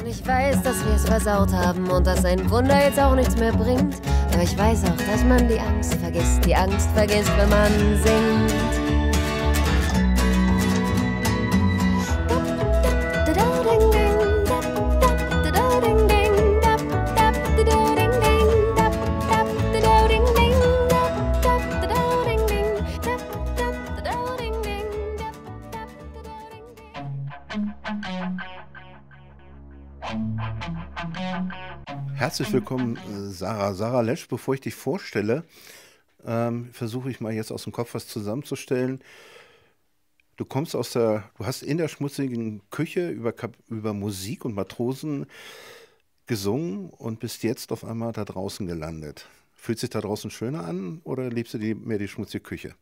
Und ich weiß, dass wir es versaut haben und dass ein Wunder jetzt auch nichts mehr bringt. Aber ich weiß auch, dass man die Angst vergisst, die Angst vergisst, wenn man singt. Herzlich willkommen, äh, Sarah. Sarah Lesch, bevor ich dich vorstelle, ähm, versuche ich mal jetzt aus dem Kopf was zusammenzustellen. Du kommst aus der, du hast in der schmutzigen Küche über, über Musik und Matrosen gesungen und bist jetzt auf einmal da draußen gelandet. Fühlt sich da draußen schöner an oder liebst du die, mehr die schmutzige Küche?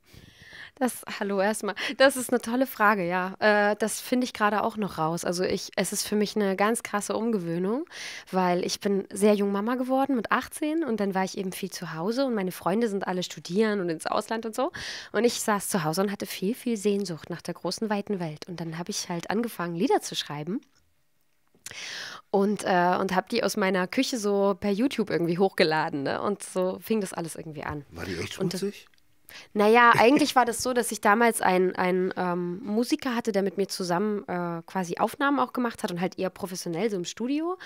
Das, hallo erstmal. Das ist eine tolle Frage, ja. Äh, das finde ich gerade auch noch raus. Also ich, es ist für mich eine ganz krasse Umgewöhnung, weil ich bin sehr jung Mama geworden mit 18 und dann war ich eben viel zu Hause und meine Freunde sind alle studieren und ins Ausland und so. Und ich saß zu Hause und hatte viel, viel Sehnsucht nach der großen, weiten Welt. Und dann habe ich halt angefangen, Lieder zu schreiben und, äh, und habe die aus meiner Küche so per YouTube irgendwie hochgeladen. Ne? Und so fing das alles irgendwie an. War die echt schmutzig? Naja, eigentlich war das so, dass ich damals einen ähm, Musiker hatte, der mit mir zusammen äh, quasi Aufnahmen auch gemacht hat und halt eher professionell so im Studio.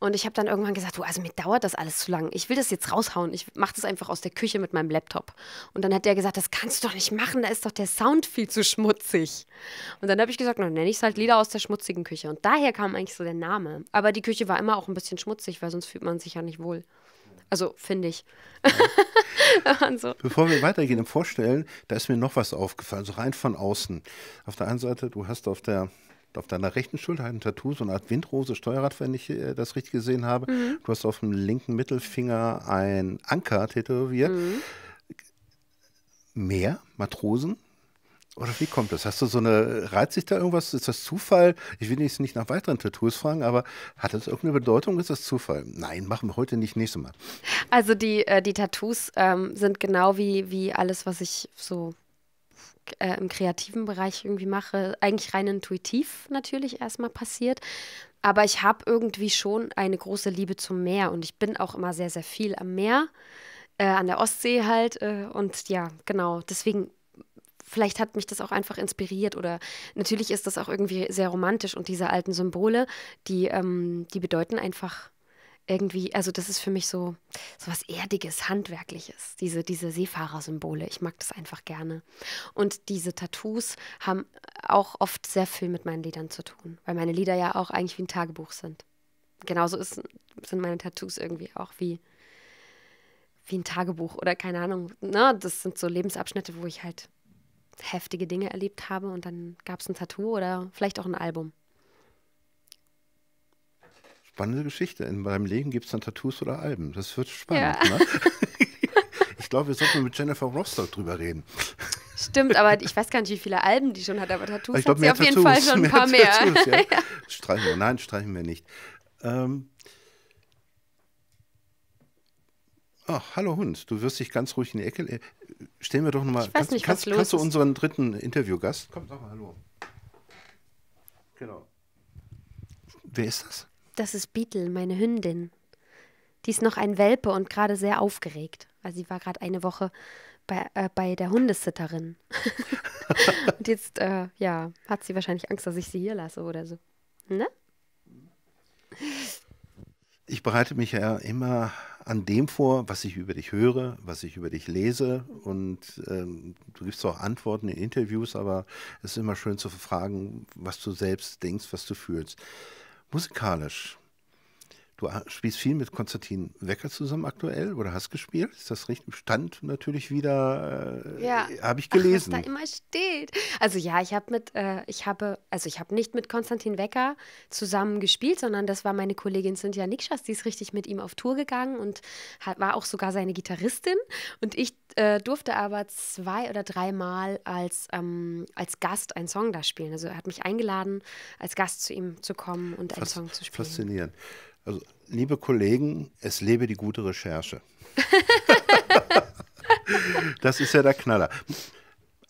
Und ich habe dann irgendwann gesagt, du, also mir dauert das alles zu lang. Ich will das jetzt raushauen. Ich mache das einfach aus der Küche mit meinem Laptop. Und dann hat der gesagt, das kannst du doch nicht machen, da ist doch der Sound viel zu schmutzig. Und dann habe ich gesagt, dann nenne ich es halt Lieder aus der schmutzigen Küche. Und daher kam eigentlich so der Name. Aber die Küche war immer auch ein bisschen schmutzig, weil sonst fühlt man sich ja nicht wohl. Also finde ich. Ja. so. Bevor wir weitergehen im Vorstellen, da ist mir noch was aufgefallen, so rein von außen. Auf der einen Seite, du hast auf der auf deiner rechten Schulter ein Tattoo, so eine Art Windrose, Steuerrad, wenn ich äh, das richtig gesehen habe. Mhm. Du hast auf dem linken Mittelfinger ein Anker tätowiert. Mhm. Meer, Matrosen? Oder wie kommt das? Hast du so eine, reizt sich da irgendwas? Ist das Zufall? Ich will jetzt nicht nach weiteren Tattoos fragen, aber hat das irgendeine Bedeutung? Ist das Zufall? Nein, machen wir heute nicht, nächstes Mal. Also die, äh, die Tattoos ähm, sind genau wie, wie alles, was ich so äh, im kreativen Bereich irgendwie mache, eigentlich rein intuitiv natürlich erstmal passiert. Aber ich habe irgendwie schon eine große Liebe zum Meer und ich bin auch immer sehr, sehr viel am Meer, äh, an der Ostsee halt. Äh, und ja, genau, deswegen vielleicht hat mich das auch einfach inspiriert oder natürlich ist das auch irgendwie sehr romantisch und diese alten Symbole, die, ähm, die bedeuten einfach irgendwie, also das ist für mich so, so was Erdiges, Handwerkliches, diese, diese Seefahrersymbole. Ich mag das einfach gerne. Und diese Tattoos haben auch oft sehr viel mit meinen Liedern zu tun, weil meine Lieder ja auch eigentlich wie ein Tagebuch sind. Genauso ist, sind meine Tattoos irgendwie auch wie, wie ein Tagebuch oder keine Ahnung. Ne? Das sind so Lebensabschnitte, wo ich halt heftige Dinge erlebt habe und dann gab es ein Tattoo oder vielleicht auch ein Album. Spannende Geschichte. In meinem Leben gibt es dann Tattoos oder Alben. Das wird spannend. Ja. Ne? ich glaube, wir sollten mit Jennifer Rostock drüber reden. Stimmt, aber ich weiß gar nicht, wie viele Alben die schon hat, aber Tattoos ich glaub, hat sie auf Tattoos, jeden Fall schon ein paar mehr. Tattoos, ja. ja. Streichen wir. Nein, streichen wir nicht. Ähm, Ach, hallo Hund, du wirst dich ganz ruhig in die Ecke. Äh, stell mir doch nochmal. Kannst, nicht, kannst, kannst du unseren dritten Interviewgast? Komm, sag mal Hallo. Genau. Wer ist das? Das ist Beetle, meine Hündin. Die ist noch ein Welpe und gerade sehr aufgeregt, weil sie war gerade eine Woche bei, äh, bei der Hundesitterin. und jetzt, äh, ja, hat sie wahrscheinlich Angst, dass ich sie hier lasse oder so. Ne? Ich bereite mich ja immer an dem vor, was ich über dich höre, was ich über dich lese. Und ähm, du gibst auch Antworten in Interviews, aber es ist immer schön zu fragen, was du selbst denkst, was du fühlst. Musikalisch, Du spielst viel mit Konstantin Wecker zusammen aktuell oder hast gespielt? Ist das richtig? Stand natürlich wieder, äh, ja. habe ich gelesen. Ach, was da immer steht. Also ja, ich habe mit, äh, ich habe, also ich habe nicht mit Konstantin Wecker zusammen gespielt, sondern das war meine Kollegin Cynthia Nikschas, die ist richtig mit ihm auf Tour gegangen und hat, war auch sogar seine Gitarristin. Und ich äh, durfte aber zwei oder dreimal als, ähm, als Gast einen Song da spielen. Also er hat mich eingeladen, als Gast zu ihm zu kommen und einen Song zu spielen. Faszinierend. Also, liebe Kollegen, es lebe die gute Recherche. das ist ja der Knaller.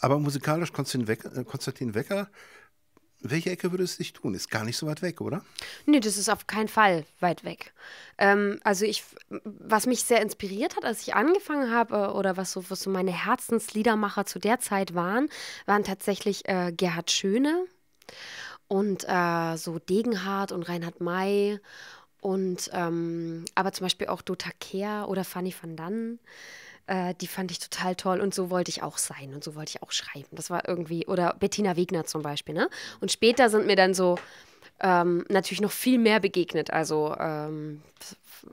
Aber musikalisch Konstantin Wecker, äh, Konstantin Wecker welche Ecke würde es dich tun? Ist gar nicht so weit weg, oder? Nee, das ist auf keinen Fall weit weg. Ähm, also ich, was mich sehr inspiriert hat, als ich angefangen habe, oder was so, was so meine Herzensliedermacher zu der Zeit waren, waren tatsächlich äh, Gerhard Schöne und äh, so Degenhardt und Reinhard May und ähm, aber zum Beispiel auch Dota Kehr oder Fanny van Dannen. Äh, die fand ich total toll und so wollte ich auch sein und so wollte ich auch schreiben. Das war irgendwie, oder Bettina Wegner zum Beispiel, ne? Und später sind mir dann so ähm, natürlich noch viel mehr begegnet. Also, ähm,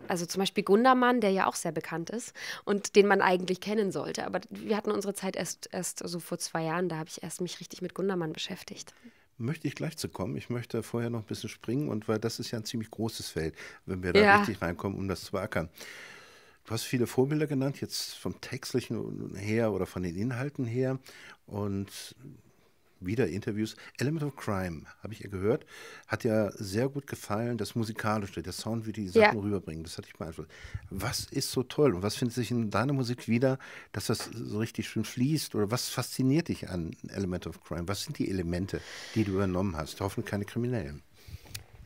also zum Beispiel Gundermann, der ja auch sehr bekannt ist und den man eigentlich kennen sollte. Aber wir hatten unsere Zeit erst, erst so vor zwei Jahren, da habe ich erst mich richtig mit Gundermann beschäftigt möchte ich gleich zu kommen. Ich möchte vorher noch ein bisschen springen und weil das ist ja ein ziemlich großes Feld, wenn wir da ja. richtig reinkommen, um das zu beackern. Du hast viele Vorbilder genannt, jetzt vom Textlichen her oder von den Inhalten her. Und wieder Interviews. Element of Crime, habe ich ja gehört, hat ja sehr gut gefallen, das Musikalische, der Sound, wie die Sachen ja. rüberbringen. Das hat dich beeinflusst. Was ist so toll und was findet sich in deiner Musik wieder, dass das so richtig schön fließt? Oder was fasziniert dich an Element of Crime? Was sind die Elemente, die du übernommen hast? Hoffentlich keine Kriminellen.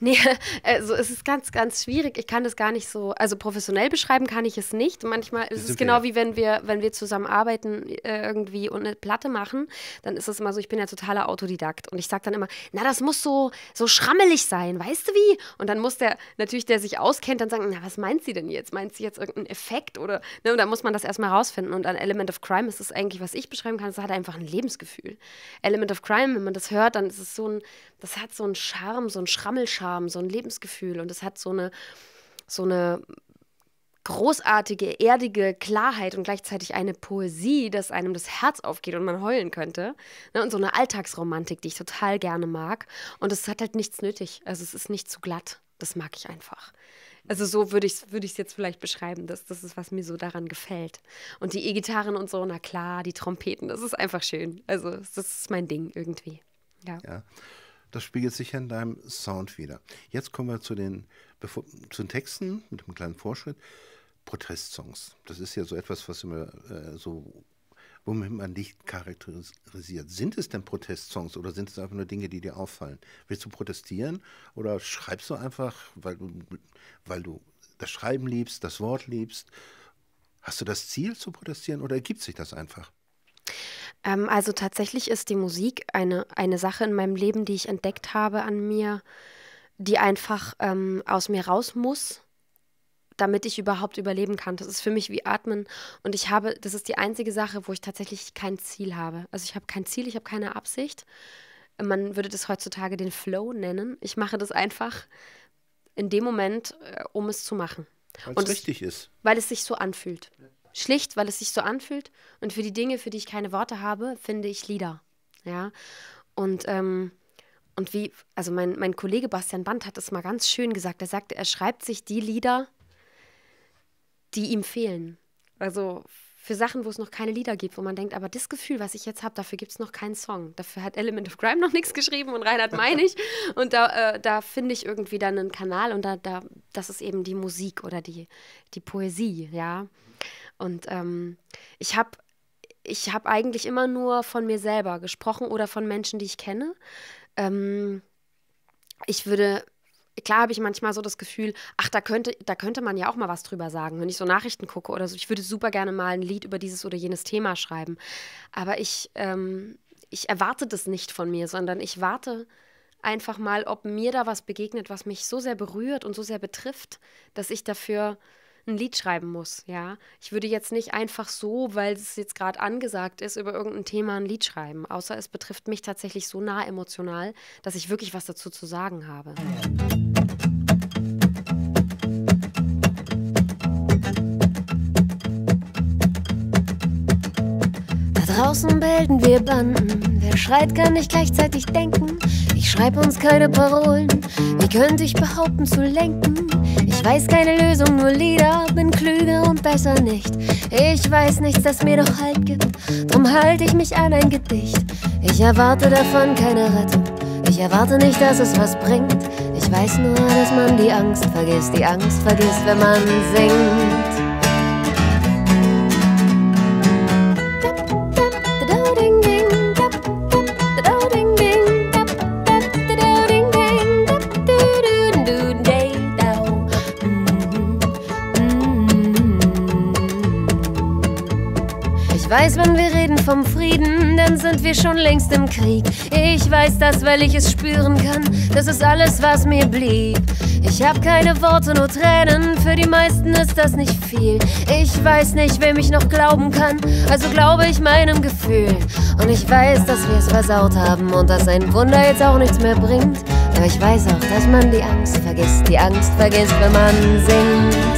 Nee, also es ist ganz, ganz schwierig. Ich kann das gar nicht so, also professionell beschreiben kann ich es nicht. Manchmal ist es genau wie wenn wir, wenn wir zusammen arbeiten äh, irgendwie und eine Platte machen, dann ist es immer so, ich bin ja totaler Autodidakt und ich sage dann immer, na, das muss so, so schrammelig sein, weißt du wie? Und dann muss der, natürlich, der sich auskennt, dann sagen, na, was meint sie denn jetzt? Meint sie jetzt irgendeinen Effekt oder, ne, und dann muss man das erstmal rausfinden. Und an Element of Crime ist es eigentlich, was ich beschreiben kann, es hat einfach ein Lebensgefühl. Element of Crime, wenn man das hört, dann ist es so ein, das hat so einen Charme, so einen Schrammelcharme, so ein Lebensgefühl und es hat so eine, so eine großartige, erdige Klarheit und gleichzeitig eine Poesie, dass einem das Herz aufgeht und man heulen könnte. Ne? Und so eine Alltagsromantik, die ich total gerne mag. Und es hat halt nichts nötig. Also es ist nicht zu glatt. Das mag ich einfach. Also so würde ich es würd jetzt vielleicht beschreiben. Das, das ist, was mir so daran gefällt. Und die E-Gitarren und so, na klar, die Trompeten, das ist einfach schön. Also das ist mein Ding irgendwie. Ja. ja. Das spiegelt sich in deinem Sound wieder. Jetzt kommen wir zu den, zu den Texten mit einem kleinen Vorschritt. Protestsongs. Das ist ja so etwas, was immer äh, so, womit man dich charakterisiert. Sind es denn Protestsongs oder sind es einfach nur Dinge, die dir auffallen? Willst du protestieren oder schreibst du einfach, weil du, weil du das Schreiben liebst, das Wort liebst? Hast du das Ziel zu protestieren oder ergibt sich das einfach? Ähm, also tatsächlich ist die Musik eine, eine Sache in meinem Leben, die ich entdeckt habe an mir, die einfach ähm, aus mir raus muss, damit ich überhaupt überleben kann. Das ist für mich wie Atmen. Und ich habe, das ist die einzige Sache, wo ich tatsächlich kein Ziel habe. Also ich habe kein Ziel, ich habe keine Absicht. Man würde das heutzutage den Flow nennen. Ich mache das einfach in dem Moment, äh, um es zu machen. Weil es richtig ist. Weil es sich so anfühlt. Schlicht, weil es sich so anfühlt. Und für die Dinge, für die ich keine Worte habe, finde ich Lieder. Ja. Und, ähm, und wie, also mein, mein Kollege Bastian Band hat es mal ganz schön gesagt. Er sagte, er schreibt sich die Lieder, die ihm fehlen. Also für Sachen, wo es noch keine Lieder gibt, wo man denkt, aber das Gefühl, was ich jetzt habe, dafür gibt es noch keinen Song. Dafür hat Element of Crime noch nichts geschrieben und Reinhard Meinig. und da, äh, da finde ich irgendwie dann einen Kanal und da, da, das ist eben die Musik oder die, die Poesie, ja. Und ähm, ich habe ich hab eigentlich immer nur von mir selber gesprochen oder von Menschen, die ich kenne. Ähm, ich würde, klar habe ich manchmal so das Gefühl, ach, da könnte, da könnte man ja auch mal was drüber sagen, wenn ich so Nachrichten gucke oder so. Ich würde super gerne mal ein Lied über dieses oder jenes Thema schreiben. Aber ich, ähm, ich erwarte das nicht von mir, sondern ich warte einfach mal, ob mir da was begegnet, was mich so sehr berührt und so sehr betrifft, dass ich dafür ein Lied schreiben muss, ja. Ich würde jetzt nicht einfach so, weil es jetzt gerade angesagt ist, über irgendein Thema ein Lied schreiben, außer es betrifft mich tatsächlich so nah emotional, dass ich wirklich was dazu zu sagen habe. Da draußen bilden wir Banden, wer schreit, kann nicht gleichzeitig denken. Ich schreib uns keine Parolen, wie könnte ich behaupten zu lenken? Weiß keine Lösung, nur Lieder, bin klüger und besser nicht. Ich weiß nichts, das mir doch Halt gibt, drum halte ich mich an ein Gedicht. Ich erwarte davon keine Rettung, ich erwarte nicht, dass es was bringt. Ich weiß nur, dass man die Angst vergisst, die Angst vergisst, wenn man singt. Weiß, wenn wir reden vom Frieden, dann sind wir schon längst im Krieg. Ich weiß das, weil ich es spüren kann. Das ist alles, was mir blieb. Ich hab keine Worte, nur Tränen. Für die meisten ist das nicht viel. Ich weiß nicht, wem ich noch glauben kann. Also glaube ich meinem Gefühl. Und ich weiß, dass wir es versaut haben und dass ein Wunder jetzt auch nichts mehr bringt. Aber ich weiß auch, dass man die Angst vergisst. Die Angst vergisst, wenn man singt.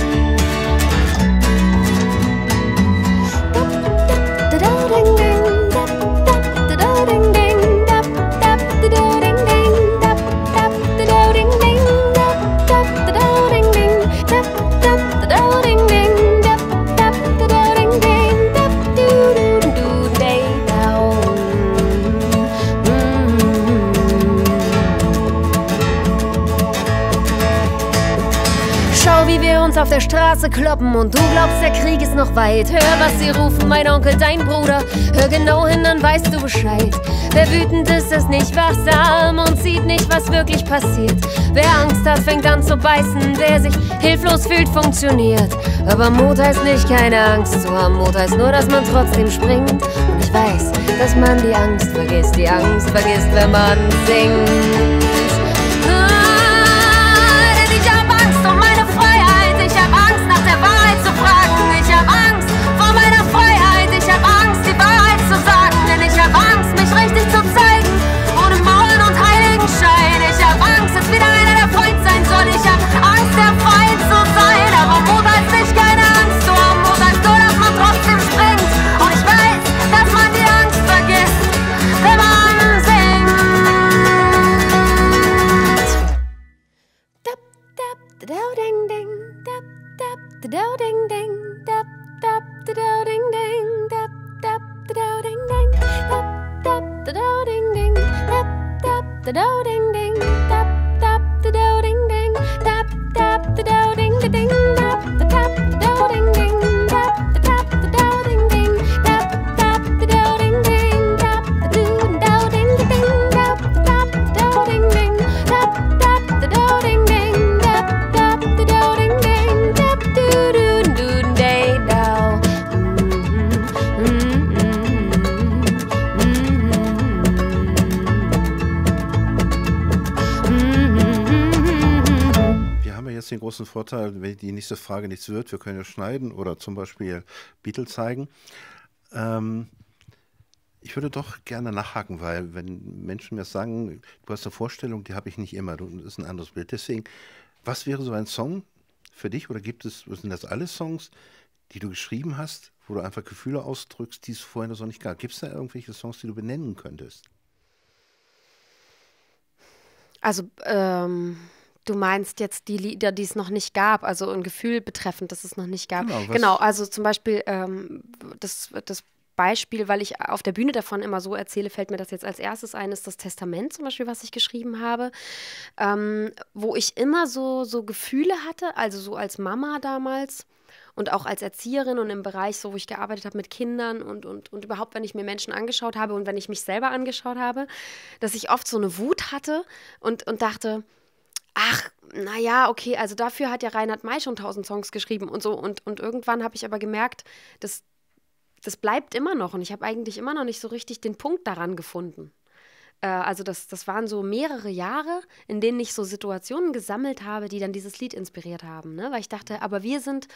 Straße kloppen und du glaubst, der Krieg ist noch weit. Hör, was sie rufen, mein Onkel, dein Bruder. Hör genau hin, dann weißt du Bescheid. Wer wütend ist, ist nicht wachsam und sieht nicht, was wirklich passiert. Wer Angst hat, fängt an zu beißen. Wer sich hilflos fühlt, funktioniert. Aber Mut heißt nicht, keine Angst zu haben. Mut heißt nur, dass man trotzdem springt. Und ich weiß, dass man die Angst vergisst. Die Angst vergisst, wenn man singt. Frage nichts wird, wir können ja schneiden oder zum Beispiel Beatles zeigen. Ähm, ich würde doch gerne nachhaken, weil wenn Menschen mir sagen, du hast eine Vorstellung, die habe ich nicht immer, das ist ein anderes Bild. Deswegen, was wäre so ein Song für dich oder gibt es, sind das alle Songs, die du geschrieben hast, wo du einfach Gefühle ausdrückst, die es vorher noch nicht gab? Gibt es da irgendwelche Songs, die du benennen könntest? Also, ähm, Du meinst jetzt die Lieder, die es noch nicht gab, also ein Gefühl betreffend, dass es noch nicht gab. Genau, genau also zum Beispiel ähm, das, das Beispiel, weil ich auf der Bühne davon immer so erzähle, fällt mir das jetzt als erstes ein, ist das Testament zum Beispiel, was ich geschrieben habe, ähm, wo ich immer so, so Gefühle hatte, also so als Mama damals und auch als Erzieherin und im Bereich, so wo ich gearbeitet habe mit Kindern und, und, und überhaupt, wenn ich mir Menschen angeschaut habe und wenn ich mich selber angeschaut habe, dass ich oft so eine Wut hatte und, und dachte, ach, naja, okay, also dafür hat ja Reinhard May schon tausend Songs geschrieben und so. Und, und irgendwann habe ich aber gemerkt, dass das bleibt immer noch und ich habe eigentlich immer noch nicht so richtig den Punkt daran gefunden. Äh, also das, das waren so mehrere Jahre, in denen ich so Situationen gesammelt habe, die dann dieses Lied inspiriert haben. Ne? Weil ich dachte, aber wir sind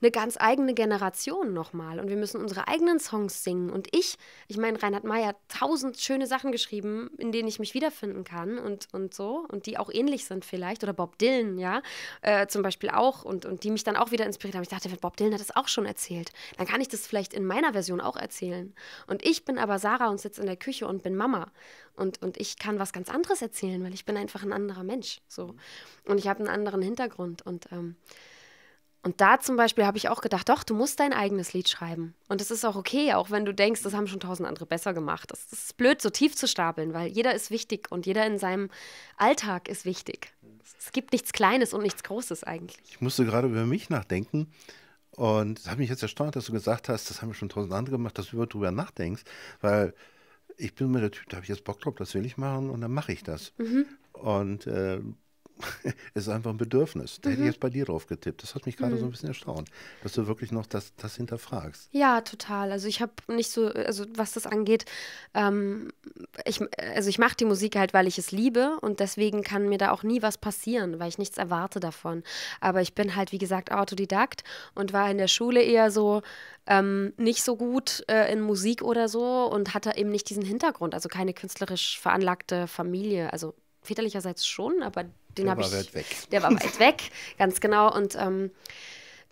eine ganz eigene Generation nochmal und wir müssen unsere eigenen Songs singen. Und ich, ich meine, Reinhard May hat tausend schöne Sachen geschrieben, in denen ich mich wiederfinden kann und, und so und die auch ähnlich sind vielleicht. Oder Bob Dylan, ja, äh, zum Beispiel auch und, und die mich dann auch wieder inspiriert haben. Ich dachte, Bob Dylan hat das auch schon erzählt. Dann kann ich das vielleicht in meiner Version auch erzählen. Und ich bin aber Sarah und sitze in der Küche und bin Mama. Und, und ich kann was ganz anderes erzählen, weil ich bin einfach ein anderer Mensch. So. Und ich habe einen anderen Hintergrund. Und ähm, und da zum Beispiel habe ich auch gedacht, doch, du musst dein eigenes Lied schreiben. Und es ist auch okay, auch wenn du denkst, das haben schon tausend andere besser gemacht. Das, das ist blöd, so tief zu stapeln, weil jeder ist wichtig und jeder in seinem Alltag ist wichtig. Es gibt nichts Kleines und nichts Großes eigentlich. Ich musste gerade über mich nachdenken. Und es hat mich jetzt erstaunt, dass du gesagt hast, das haben schon tausend andere gemacht, dass du darüber nachdenkst, weil ich bin mir der Typ, da habe ich jetzt Bock drauf, das will ich machen und dann mache ich das. Mhm. Und äh, ist einfach ein Bedürfnis. Da mhm. hätte ich mhm. jetzt bei dir drauf getippt. Das hat mich gerade mhm. so ein bisschen erstaunt, dass du wirklich noch das, das hinterfragst. Ja, total. Also ich habe nicht so, also was das angeht, ähm, ich, also ich mache die Musik halt, weil ich es liebe und deswegen kann mir da auch nie was passieren, weil ich nichts erwarte davon. Aber ich bin halt, wie gesagt, Autodidakt und war in der Schule eher so, ähm, nicht so gut äh, in Musik oder so und hatte eben nicht diesen Hintergrund, also keine künstlerisch veranlagte Familie. Also väterlicherseits schon, aber den habe ich. Der war weit weg. Der war weit weg, ganz genau. Und ähm,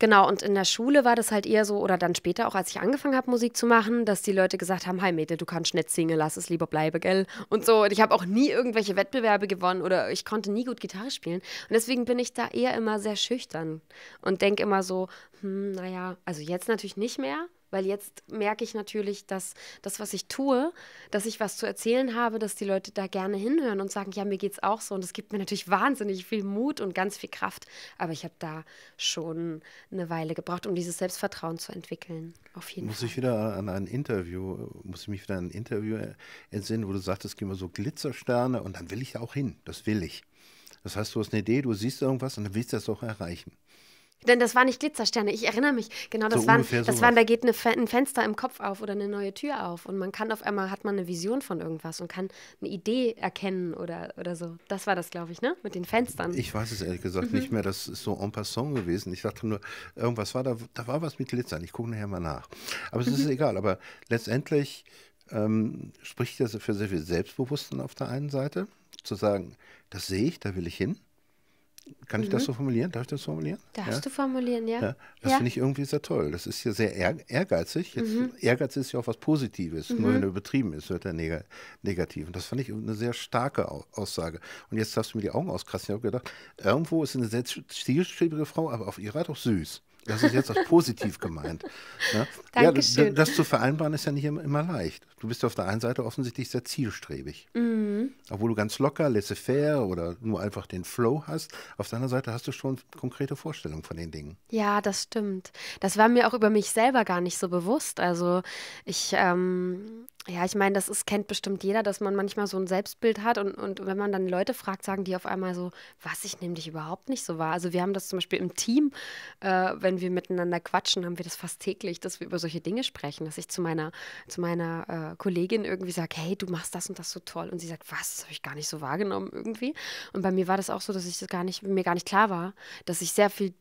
Genau, und in der Schule war das halt eher so, oder dann später auch, als ich angefangen habe, Musik zu machen, dass die Leute gesagt haben, hi Mädel, du kannst nicht singen, lass es lieber bleiben, gell? Und so, und ich habe auch nie irgendwelche Wettbewerbe gewonnen oder ich konnte nie gut Gitarre spielen. Und deswegen bin ich da eher immer sehr schüchtern und denke immer so, hm, naja, also jetzt natürlich nicht mehr, weil jetzt merke ich natürlich, dass das, was ich tue, dass ich was zu erzählen habe, dass die Leute da gerne hinhören und sagen, ja, mir geht's auch so. Und es gibt mir natürlich wahnsinnig viel Mut und ganz viel Kraft. Aber ich habe da schon eine Weile gebraucht, um dieses Selbstvertrauen zu entwickeln. Auf jeden muss Fall. ich wieder an ein Interview, muss ich mich wieder an ein Interview entsinnen, wo du sagtest, es gibt immer so Glitzersterne und dann will ich da auch hin. Das will ich. Das heißt, du hast eine Idee, du siehst irgendwas und dann willst du das auch erreichen. Denn das war nicht Glitzersterne, ich erinnere mich. Genau, das, so waren, das waren, da geht eine, ein Fenster im Kopf auf oder eine neue Tür auf und man kann auf einmal, hat man eine Vision von irgendwas und kann eine Idee erkennen oder, oder so. Das war das, glaube ich, ne? Mit den Fenstern. Ich weiß es ehrlich gesagt mhm. nicht mehr, das ist so en passant gewesen. Ich dachte nur, irgendwas war da, da war was mit Glitzern. Ich gucke nachher mal nach. Aber es ist mhm. egal, aber letztendlich ähm, spricht das für sehr viel Selbstbewusstsein auf der einen Seite, zu sagen, das sehe ich, da will ich hin. Kann ich das mhm. so formulieren? Darf ich das formulieren? Darfst ja? du formulieren, ja. ja das ja. finde ich irgendwie sehr toll. Das ist ja sehr ehrgeizig. Jetzt, mhm. Ehrgeiz ist ja auch was Positives. Mhm. Nur wenn er übertrieben ist, wird er neg negativ. Und das fand ich eine sehr starke Aussage. Und jetzt hast du mir die Augen auskratzen. Ich habe gedacht, irgendwo ist eine sehr zielstrebige Frau, aber auf ihre Art auch süß. Das ist jetzt auch positiv gemeint. Ne? Ja, das, das, zu vereinbaren ist ja nicht immer, leicht. Du bist auf der einen Seite offensichtlich sehr zielstrebig. Mhm. Obwohl du ganz locker, laissez-faire oder nur einfach den Flow hast. Auf der anderen Seite hast du schon konkrete Vorstellungen von den Dingen. Ja, das stimmt. Das war mir auch über mich selber gar nicht so bewusst. Also ich ähm, ja, ich meine, das ist, kennt bestimmt jeder, dass man manchmal so ein Selbstbild hat und, und wenn man dann Leute fragt, sagen die auf einmal so, was ich nehme dich überhaupt nicht so wahr. Also wir haben das zum Beispiel im Team, äh, wenn wir miteinander quatschen, haben wir das fast täglich, dass wir über solche Dinge sprechen, dass ich zu meiner, zu meiner äh, Kollegin irgendwie sage, hey, du machst das und das so toll und sie sagt, was, das habe ich gar nicht so wahrgenommen irgendwie. Und bei mir war das auch so, dass ich das gar nicht, mir gar nicht klar war, dass ich sehr viel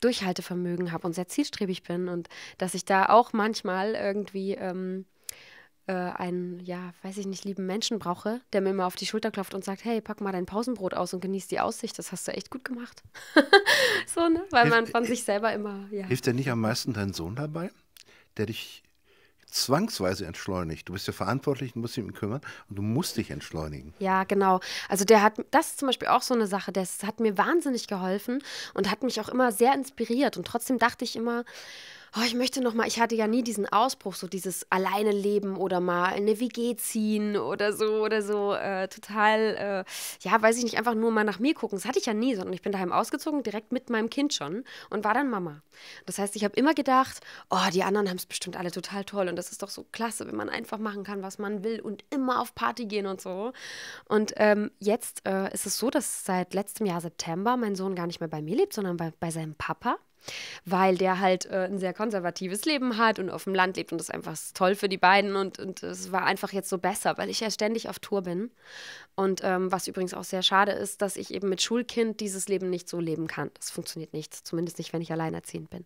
Durchhaltevermögen habe und sehr zielstrebig bin und dass ich da auch manchmal irgendwie ähm, äh, einen, ja, weiß ich nicht, lieben Menschen brauche, der mir immer auf die Schulter klopft und sagt, hey, pack mal dein Pausenbrot aus und genieß die Aussicht, das hast du echt gut gemacht. so, ne? Weil hilft, man von sich selber immer, ja. Hilft dir nicht am meisten dein Sohn dabei, der dich zwangsweise entschleunigt. Du bist ja verantwortlich, du musst dich um ihn kümmern und du musst dich entschleunigen. Ja, genau. Also der hat, das ist zum Beispiel auch so eine Sache, das hat mir wahnsinnig geholfen und hat mich auch immer sehr inspiriert. Und trotzdem dachte ich immer, oh, ich möchte noch mal, ich hatte ja nie diesen Ausbruch, so dieses alleine leben oder mal in eine WG ziehen oder so oder so, äh, total, äh, ja, weiß ich nicht, einfach nur mal nach mir gucken. Das hatte ich ja nie, sondern ich bin daheim ausgezogen, direkt mit meinem Kind schon und war dann Mama. Das heißt, ich habe immer gedacht, oh, die anderen haben es bestimmt alle total toll und das ist doch so klasse, wenn man einfach machen kann, was man will und immer auf Party gehen und so. Und ähm, jetzt äh, ist es so, dass seit letztem Jahr September mein Sohn gar nicht mehr bei mir lebt, sondern bei, bei seinem Papa weil der halt äh, ein sehr konservatives Leben hat und auf dem Land lebt und das ist einfach toll für die beiden und, und es war einfach jetzt so besser, weil ich ja ständig auf Tour bin und ähm, was übrigens auch sehr schade ist, dass ich eben mit Schulkind dieses Leben nicht so leben kann. Das funktioniert nicht, zumindest nicht, wenn ich alleinerziehend bin.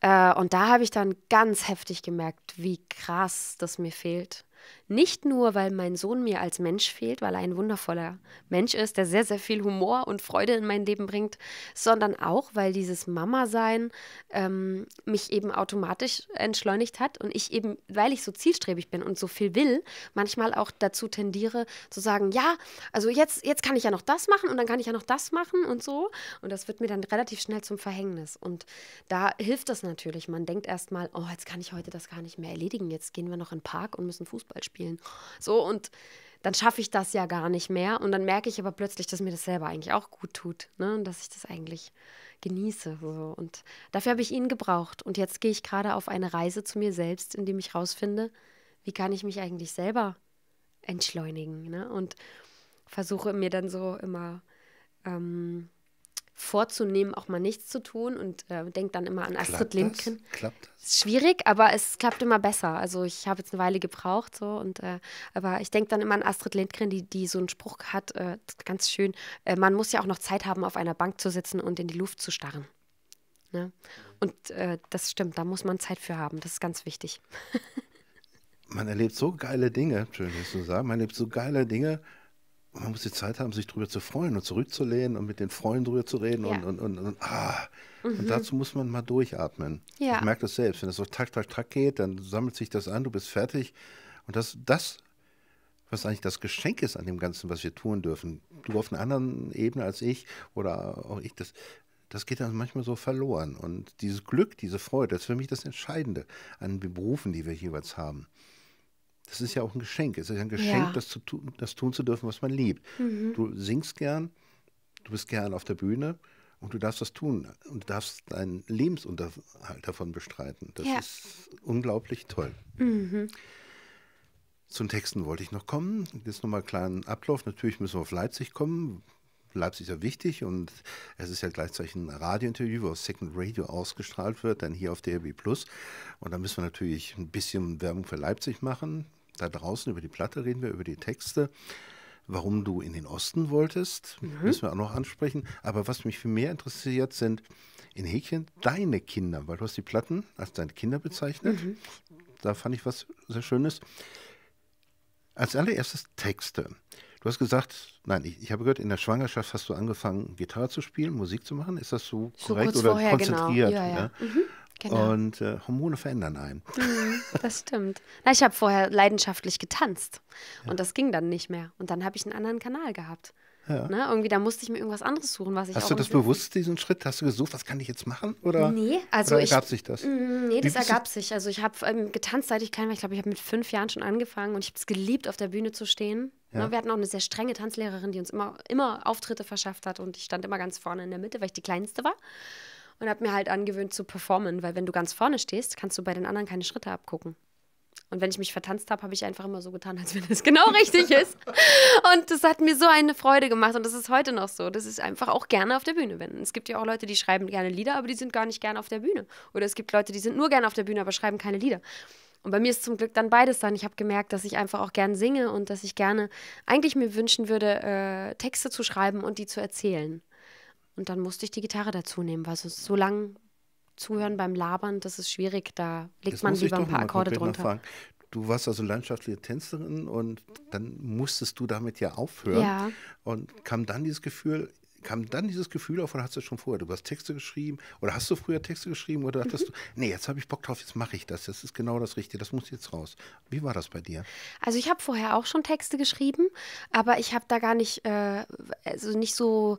Äh, und da habe ich dann ganz heftig gemerkt, wie krass das mir fehlt nicht nur, weil mein Sohn mir als Mensch fehlt, weil er ein wundervoller Mensch ist, der sehr, sehr viel Humor und Freude in mein Leben bringt, sondern auch, weil dieses Mama-Sein ähm, mich eben automatisch entschleunigt hat und ich eben, weil ich so zielstrebig bin und so viel will, manchmal auch dazu tendiere zu sagen, ja, also jetzt, jetzt kann ich ja noch das machen und dann kann ich ja noch das machen und so. Und das wird mir dann relativ schnell zum Verhängnis. Und da hilft das natürlich. Man denkt erstmal, oh, jetzt kann ich heute das gar nicht mehr erledigen. Jetzt gehen wir noch in den Park und müssen Fußball spielen spielen. So, und dann schaffe ich das ja gar nicht mehr. Und dann merke ich aber plötzlich, dass mir das selber eigentlich auch gut tut. Ne? Und dass ich das eigentlich genieße. So. Und dafür habe ich ihn gebraucht. Und jetzt gehe ich gerade auf eine Reise zu mir selbst, indem ich rausfinde, wie kann ich mich eigentlich selber entschleunigen. Ne? Und versuche mir dann so immer ähm, vorzunehmen, auch mal nichts zu tun und äh, denke dann immer an Astrid Klappt Lindgren. Das? Klappt das? Ist schwierig, aber es klappt immer besser. Also ich habe jetzt eine Weile gebraucht so und äh, aber ich denke dann immer an Astrid Lindgren, die, die so einen Spruch hat, äh, ganz schön. Äh, man muss ja auch noch Zeit haben, auf einer Bank zu sitzen und in die Luft zu starren. Ne? Und äh, das stimmt, da muss man Zeit für haben. Das ist ganz wichtig. man erlebt so geile Dinge, schön das zu sagen, man erlebt so geile Dinge man muss die Zeit haben, sich darüber zu freuen und zurückzulehnen und mit den Freunden darüber zu reden ja. und, und, und, und, ah. Mhm. und dazu muss man mal durchatmen. Ja. Ich merke das selbst, wenn es so tak, tak, tak geht, dann sammelt sich das an, du bist fertig und das, das, was eigentlich das Geschenk ist an dem Ganzen, was wir tun dürfen, du auf einer anderen Ebene als ich oder auch ich, das, das geht dann manchmal so verloren. Und dieses Glück, diese Freude, das ist für mich das Entscheidende an den Berufen, die wir jeweils haben. Das ist ja auch ein Geschenk. Es ist ein Geschenk, ja. das, zu tun, das tun zu dürfen, was man liebt. Mhm. Du singst gern, du bist gern auf der Bühne und du darfst das tun und du darfst deinen Lebensunterhalt davon bestreiten. Das ja. ist unglaublich toll. Mhm. Zu den Texten wollte ich noch kommen. Jetzt nochmal einen kleinen Ablauf. Natürlich müssen wir auf Leipzig kommen. Leipzig ist ja wichtig und es ist ja gleichzeitig ein Radiointerview, wo Second Radio ausgestrahlt wird, dann hier auf DRB Plus. Und da müssen wir natürlich ein bisschen Werbung für Leipzig machen da draußen über die Platte reden wir, über die Texte. Warum du in den Osten wolltest, mhm. müssen wir auch noch ansprechen. Aber was mich viel mehr interessiert, sind in Häkchen deine Kinder, weil du hast die Platten als deine Kinder bezeichnet. Mhm. Da fand ich was sehr Schönes. Als allererstes Texte. Du hast gesagt, nein, ich, ich, habe gehört, in der Schwangerschaft hast du angefangen, Gitarre zu spielen, Musik zu machen. Ist das so, so korrekt oder vorher, genau. konzentriert? Genau. Ja, ja. Ja? Mhm. Genau. Und äh, Hormone verändern einen. Mhm, das stimmt. Na, ich habe vorher leidenschaftlich getanzt ja. und das ging dann nicht mehr. Und dann habe ich einen anderen Kanal gehabt. Ja. Ne? Irgendwie, da musste ich mir irgendwas anderes suchen, was ich Hast du das bewusst, diesen Schritt? Hast du gesucht, was kann ich jetzt machen? Oder, nee, also oder ergab ich, sich das? Mm, nee, das ergab sich. Also ich habe ähm, getanzt, seit ich klein war. Ich glaube, ich habe mit fünf Jahren schon angefangen und ich habe es geliebt, auf der Bühne zu stehen. Ja. Ne? Wir hatten auch eine sehr strenge Tanzlehrerin, die uns immer, immer Auftritte verschafft hat und ich stand immer ganz vorne in der Mitte, weil ich die Kleinste war und habe mir halt angewöhnt zu performen, weil wenn du ganz vorne stehst, kannst du bei den anderen keine Schritte abgucken. Und wenn ich mich vertanzt habe, habe ich einfach immer so getan, als wenn es genau richtig ist. Und das hat mir so eine Freude gemacht und das ist heute noch so, dass ich einfach auch gerne auf der Bühne bin. Es gibt ja auch Leute, die schreiben gerne Lieder, aber die sind gar nicht gerne auf der Bühne. Oder es gibt Leute, die sind nur gerne auf der Bühne, aber schreiben keine Lieder. Und bei mir ist zum Glück dann beides dann. Ich habe gemerkt, dass ich einfach auch gerne singe und dass ich gerne eigentlich mir wünschen würde, äh, Texte zu schreiben und die zu erzählen. Und dann musste ich die Gitarre dazu nehmen, weil so, so lang zuhören beim Labern, das ist schwierig. Da legt Jetzt man lieber ein paar Akkorde drunter. Nachfragen. Du warst also landschaftliche Tänzerin und dann musstest du damit ja aufhören. Ja. Und kam dann dieses Gefühl, kam dann dieses Gefühl auf oder hast du schon vorher? Du hast Texte geschrieben oder hast du früher Texte geschrieben oder dachtest mhm. du, nee, jetzt habe ich Bock drauf, jetzt mache ich das. Das ist genau das Richtige, das muss jetzt raus. Wie war das bei dir? Also ich habe vorher auch schon Texte geschrieben, aber ich habe da gar nicht, äh, also nicht so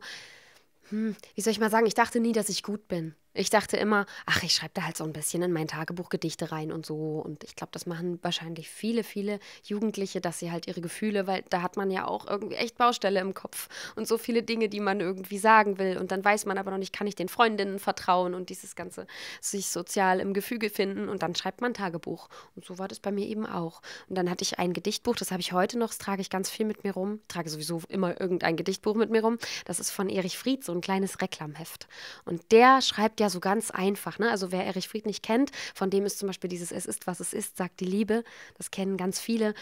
hm, wie soll ich mal sagen, ich dachte nie, dass ich gut bin. Ich dachte immer, ach, ich schreibe da halt so ein bisschen in mein Tagebuch Gedichte rein und so. Und ich glaube, das machen wahrscheinlich viele, viele Jugendliche, dass sie halt ihre Gefühle, weil da hat man ja auch irgendwie echt Baustelle im Kopf und so viele Dinge, die man irgendwie sagen will. Und dann weiß man aber noch nicht, kann ich den Freundinnen vertrauen und dieses ganze sich sozial im Gefüge finden. Und dann schreibt man Tagebuch. Und so war das bei mir eben auch. Und dann hatte ich ein Gedichtbuch, das habe ich heute noch, das trage ich ganz viel mit mir rum. Ich trage sowieso immer irgendein Gedichtbuch mit mir rum. Das ist von Erich Fried, so ein kleines Reklamheft. Und der schreibt ja so ganz einfach. Ne? Also wer Erich Fried nicht kennt, von dem ist zum Beispiel dieses Es ist, was es ist, sagt die Liebe. Das kennen ganz viele.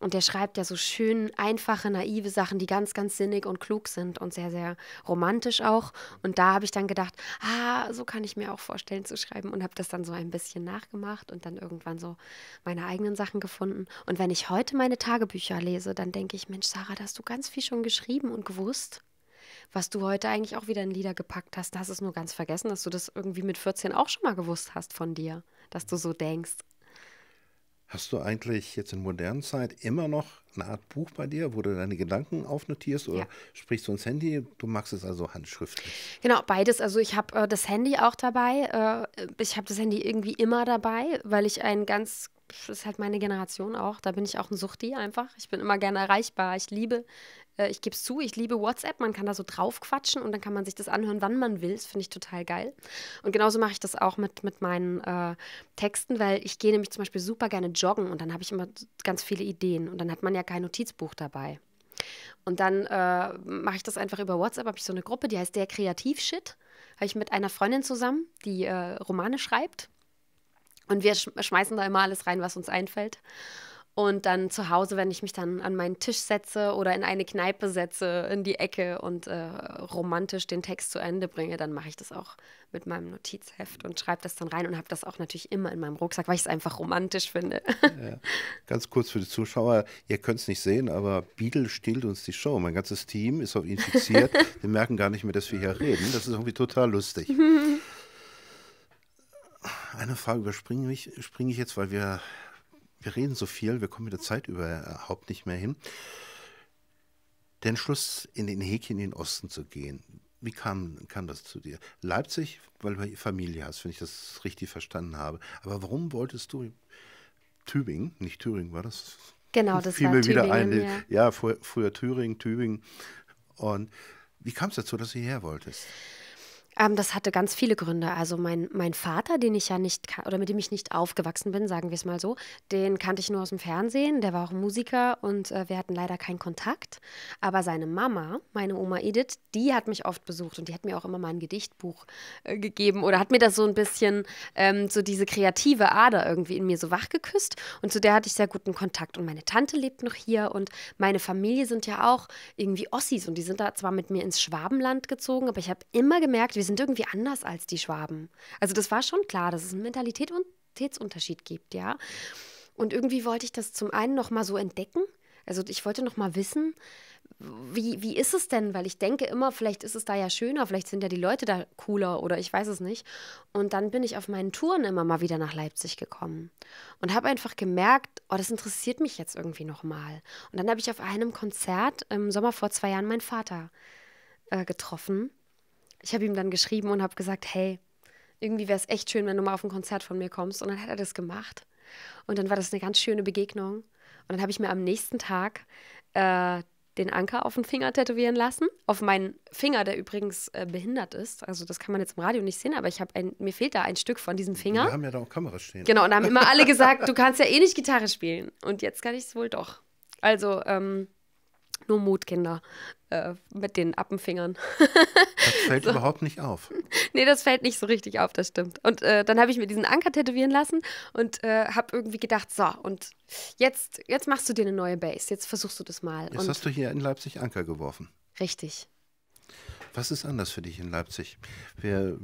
Und der schreibt ja so schön einfache, naive Sachen, die ganz, ganz sinnig und klug sind und sehr, sehr romantisch auch. Und da habe ich dann gedacht, ah, so kann ich mir auch vorstellen zu schreiben und habe das dann so ein bisschen nachgemacht und dann irgendwann so meine eigenen Sachen gefunden. Und wenn ich heute meine Tagebücher lese, dann denke ich, Mensch, Sarah, da hast du ganz viel schon geschrieben und gewusst was du heute eigentlich auch wieder in Lieder gepackt hast. Da hast es nur ganz vergessen, dass du das irgendwie mit 14 auch schon mal gewusst hast von dir, dass du so denkst. Hast du eigentlich jetzt in moderner Zeit immer noch eine Art Buch bei dir, wo du deine Gedanken aufnotierst oder ja. sprichst du ins Handy? Du magst es also handschriftlich. Genau, beides. Also ich habe äh, das Handy auch dabei. Äh, ich habe das Handy irgendwie immer dabei, weil ich ein ganz ist halt meine Generation auch. Da bin ich auch ein Suchti einfach. Ich bin immer gerne erreichbar. Ich liebe äh, ich gebe es zu, ich liebe WhatsApp. Man kann da so drauf quatschen und dann kann man sich das anhören, wann man will. Das finde ich total geil. Und genauso mache ich das auch mit, mit meinen äh, Texten, weil ich gehe nämlich zum Beispiel super gerne joggen und dann habe ich immer ganz viele Ideen und dann hat man ja kein Notizbuch dabei. Und dann äh, mache ich das einfach über WhatsApp, habe ich so eine Gruppe, die heißt Der Kreativshit. Habe ich mit einer Freundin zusammen, die äh, Romane schreibt. Und wir sch schmeißen da immer alles rein, was uns einfällt. Und dann zu Hause, wenn ich mich dann an meinen Tisch setze oder in eine Kneipe setze, in die Ecke und äh, romantisch den Text zu Ende bringe, dann mache ich das auch mit meinem Notizheft und schreibe das dann rein und habe das auch natürlich immer in meinem Rucksack, weil ich es einfach romantisch finde. Ja. Ganz kurz für die Zuschauer, ihr könnt es nicht sehen, aber Beadle stiehlt uns die Show. Mein ganzes Team ist auf ihn fixiert. wir merken gar nicht mehr, dass wir hier reden. Das ist irgendwie total lustig. Eine Frage überspringe ich, springe ich jetzt, weil wir wir reden so viel, wir kommen mit der Zeit überhaupt nicht mehr hin. Der Entschluss, in den Häkchen in den Osten zu gehen, wie kam, kam das zu dir? Leipzig, weil du Familie hast, wenn ich das richtig verstanden habe. Aber warum wolltest du Tübingen, nicht Thüringen, war das? Genau, das Fiel war mir Tübingen, wieder ein. Ja, ja früher, früher Thüringen, Tübingen. Und wie kam es dazu, dass du hierher wolltest? Ähm, das hatte ganz viele Gründe. Also mein, mein Vater, den ich ja nicht oder mit dem ich nicht aufgewachsen bin, sagen wir es mal so, den kannte ich nur aus dem Fernsehen. Der war auch Musiker und äh, wir hatten leider keinen Kontakt. Aber seine Mama, meine Oma Edith, die hat mich oft besucht und die hat mir auch immer mal ein Gedichtbuch äh, gegeben oder hat mir das so ein bisschen ähm, so diese kreative Ader irgendwie in mir so wachgeküsst. Und zu der hatte ich sehr guten Kontakt. Und meine Tante lebt noch hier und meine Familie sind ja auch irgendwie Ossis und die sind da zwar mit mir ins Schwabenland gezogen, aber ich habe immer gemerkt, wir sind irgendwie anders als die Schwaben. Also das war schon klar, dass es einen Mentalitätsunterschied gibt, ja. Und irgendwie wollte ich das zum einen noch mal so entdecken. Also ich wollte noch mal wissen, wie, wie ist es denn? Weil ich denke immer, vielleicht ist es da ja schöner, vielleicht sind ja die Leute da cooler oder ich weiß es nicht. Und dann bin ich auf meinen Touren immer mal wieder nach Leipzig gekommen und habe einfach gemerkt, oh, das interessiert mich jetzt irgendwie noch mal. Und dann habe ich auf einem Konzert im Sommer vor zwei Jahren meinen Vater äh, getroffen ich habe ihm dann geschrieben und habe gesagt, hey, irgendwie wäre es echt schön, wenn du mal auf ein Konzert von mir kommst. Und dann hat er das gemacht. Und dann war das eine ganz schöne Begegnung. Und dann habe ich mir am nächsten Tag äh, den Anker auf den Finger tätowieren lassen. Auf meinen Finger, der übrigens äh, behindert ist. Also das kann man jetzt im Radio nicht sehen, aber ich habe mir fehlt da ein Stück von diesem Finger. Wir haben ja da auch Kameras stehen. Genau, und haben immer alle gesagt, du kannst ja eh nicht Gitarre spielen. Und jetzt kann ich es wohl doch. Also, ähm, nur Mut, Kinder. Äh, mit den Appenfingern. das fällt so. überhaupt nicht auf. Nee, das fällt nicht so richtig auf, das stimmt. Und äh, dann habe ich mir diesen Anker tätowieren lassen und äh, habe irgendwie gedacht, so, und jetzt, jetzt machst du dir eine neue Base. Jetzt versuchst du das mal. Jetzt und hast du hier in Leipzig Anker geworfen. Richtig. Was ist anders für dich in Leipzig? Wir,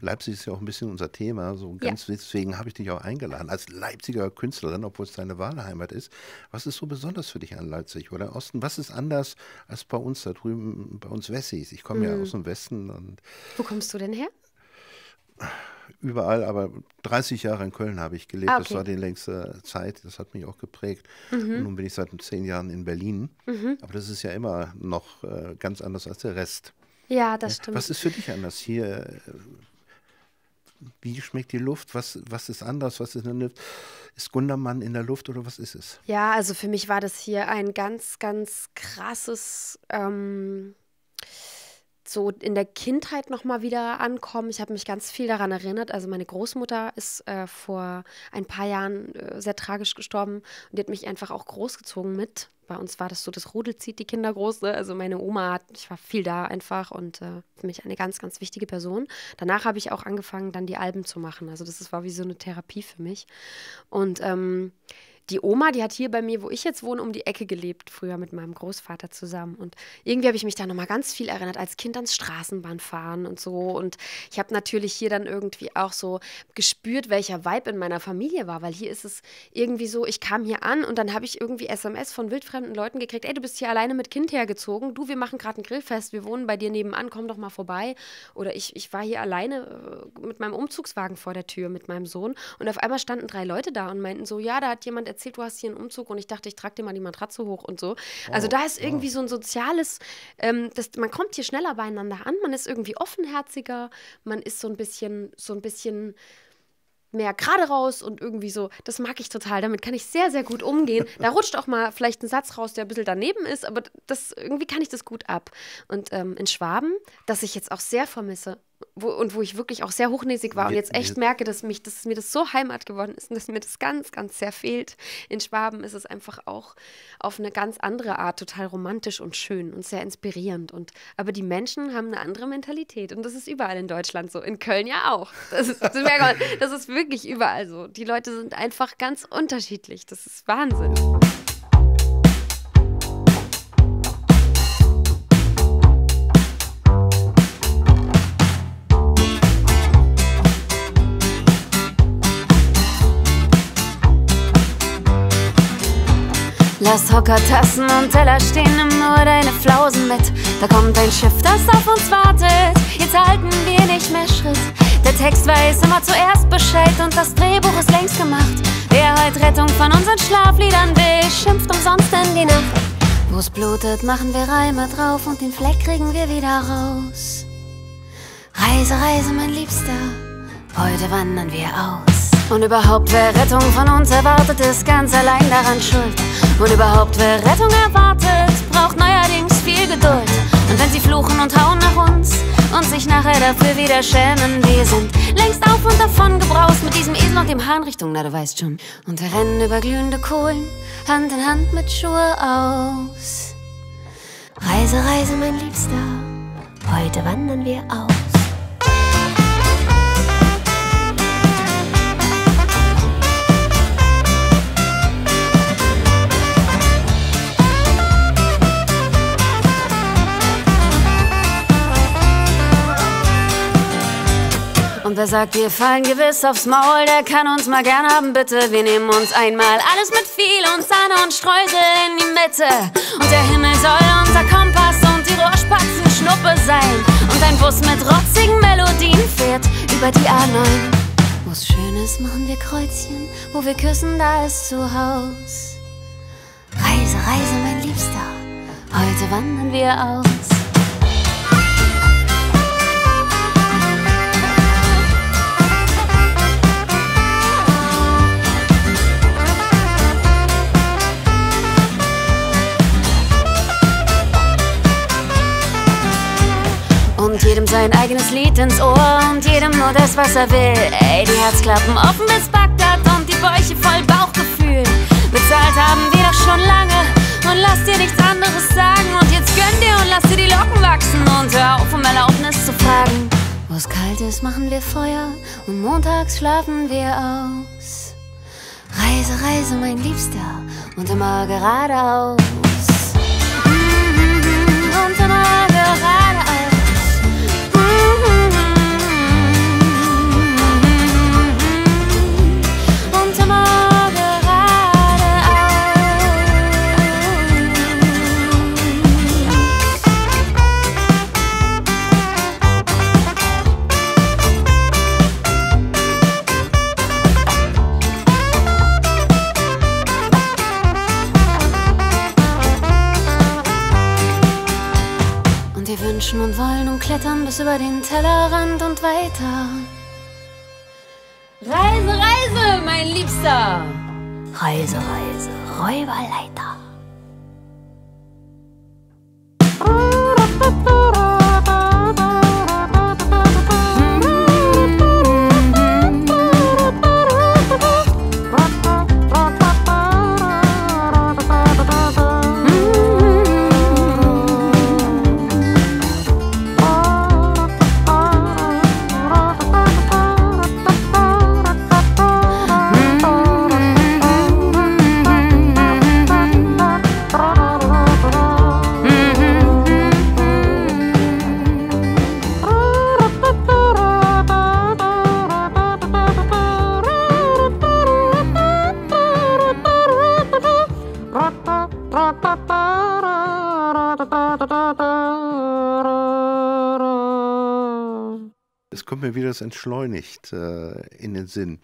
Leipzig ist ja auch ein bisschen unser Thema, so ganz ja. deswegen habe ich dich auch eingeladen als Leipziger Künstlerin, obwohl es deine Wahlheimat ist. Was ist so besonders für dich an Leipzig oder Osten? Was ist anders als bei uns da drüben, bei uns Wessis? Ich komme mhm. ja aus dem Westen und. Wo kommst du denn her? Überall, aber 30 Jahre in Köln habe ich gelebt. Ah, okay. Das war die längste Zeit. Das hat mich auch geprägt. Mhm. Und nun bin ich seit zehn Jahren in Berlin. Mhm. Aber das ist ja immer noch äh, ganz anders als der Rest. Ja, das stimmt. Was ist für dich anders hier? Wie schmeckt die Luft? Was, was ist anders? Was ist, eine, ist Gundermann in der Luft oder was ist es? Ja, also für mich war das hier ein ganz, ganz krasses. Ähm so in der Kindheit nochmal wieder ankommen. Ich habe mich ganz viel daran erinnert. Also meine Großmutter ist äh, vor ein paar Jahren äh, sehr tragisch gestorben und die hat mich einfach auch großgezogen mit. Bei uns war das so, das Rudel zieht die Kinder groß. Ne? Also meine Oma hat, ich war viel da einfach und äh, für mich eine ganz, ganz wichtige Person. Danach habe ich auch angefangen, dann die Alben zu machen. Also das war wie so eine Therapie für mich. Und ähm, die Oma, die hat hier bei mir, wo ich jetzt wohne, um die Ecke gelebt, früher mit meinem Großvater zusammen. Und irgendwie habe ich mich da nochmal ganz viel erinnert, als Kind ans Straßenbahnfahren und so. Und ich habe natürlich hier dann irgendwie auch so gespürt, welcher Vibe in meiner Familie war, weil hier ist es irgendwie so, ich kam hier an und dann habe ich irgendwie SMS von wildfremden Leuten gekriegt, ey, du bist hier alleine mit Kind hergezogen, du, wir machen gerade ein Grillfest, wir wohnen bei dir nebenan, komm doch mal vorbei. Oder ich, ich war hier alleine äh, mit meinem Umzugswagen vor der Tür mit meinem Sohn und auf einmal standen drei Leute da und meinten so, ja, da hat jemand erzählt, du hast hier einen Umzug und ich dachte, ich trage dir mal die Matratze hoch und so. Also oh, da ist irgendwie oh. so ein soziales, ähm, das, man kommt hier schneller beieinander an, man ist irgendwie offenherziger, man ist so ein bisschen, so ein bisschen mehr gerade raus und irgendwie so, das mag ich total. Damit kann ich sehr, sehr gut umgehen. Da rutscht auch mal vielleicht ein Satz raus, der ein bisschen daneben ist, aber das irgendwie kann ich das gut ab. Und ähm, in Schwaben, das ich jetzt auch sehr vermisse, wo, und wo ich wirklich auch sehr hochnäsig war und jetzt echt merke, dass, mich, dass mir das so Heimat geworden ist und dass mir das ganz, ganz sehr fehlt. In Schwaben ist es einfach auch auf eine ganz andere Art total romantisch und schön und sehr inspirierend. Und, aber die Menschen haben eine andere Mentalität und das ist überall in Deutschland so. In Köln ja auch. Das ist, das ist wirklich überall so. Die Leute sind einfach ganz unterschiedlich. Das ist Wahnsinn. Lass Hockertassen und Teller stehen, nimm nur deine Flausen mit. Da kommt ein Schiff, das auf uns wartet. Jetzt halten wir nicht mehr Schritt. Der Text weiß immer zuerst Bescheid und das Drehbuch ist längst gemacht. Wer heute Rettung von unseren Schlafliedern will, schimpft umsonst in die Nacht. Wo's blutet, machen wir Reime drauf und den Fleck kriegen wir wieder raus. Reise, Reise, mein Liebster, heute wandern wir aus. Und überhaupt, wer Rettung von uns erwartet, ist ganz allein daran schuld. Und überhaupt, wer Rettung erwartet, braucht neuerdings viel Geduld. Und wenn sie fluchen und hauen nach uns und sich nachher dafür wieder schämen, wir sind längst auf und davon gebraust mit diesem Esel und dem Hahn Richtung, na du weißt schon. Und wir rennen über glühende Kohlen, Hand in Hand mit Schuhe aus. Reise, Reise, mein Liebster, heute wandern wir aus. Und wer sagt, wir fallen gewiss aufs Maul, der kann uns mal gern haben, bitte. Wir nehmen uns einmal alles mit viel und Sahne und Streusel in die Mitte. Und der Himmel soll unser Kompass und die Rohrspatzen Schnuppe sein. Und ein Bus mit rotzigen Melodien fährt über die A9. Wo's schön ist, machen wir Kreuzchen, wo wir küssen, da ist zu Haus. Reise, Reise, mein Liebster, heute wandern wir aus. Und jedem sein eigenes Lied ins Ohr und jedem nur das, was er will. Ey, die Herzklappen offen bis Bagdad und die Bäuche voll Bauchgefühl. Bezahlt haben wir doch schon lange und lass dir nichts anderes sagen. Und jetzt gönn dir und lass dir die Locken wachsen und hör auf, um Erlaubnis zu fragen. Wo's kalt ist, machen wir Feuer und montags schlafen wir aus. Reise, Reise, mein Liebster, und immer geradeaus. Und immer geradeaus. Wünschen und wollen und klettern bis über den Tellerrand und weiter. Reise, Reise, mein Liebster! Reise, Reise, Räuberleiter. Mir das entschleunigt äh, in den Sinn.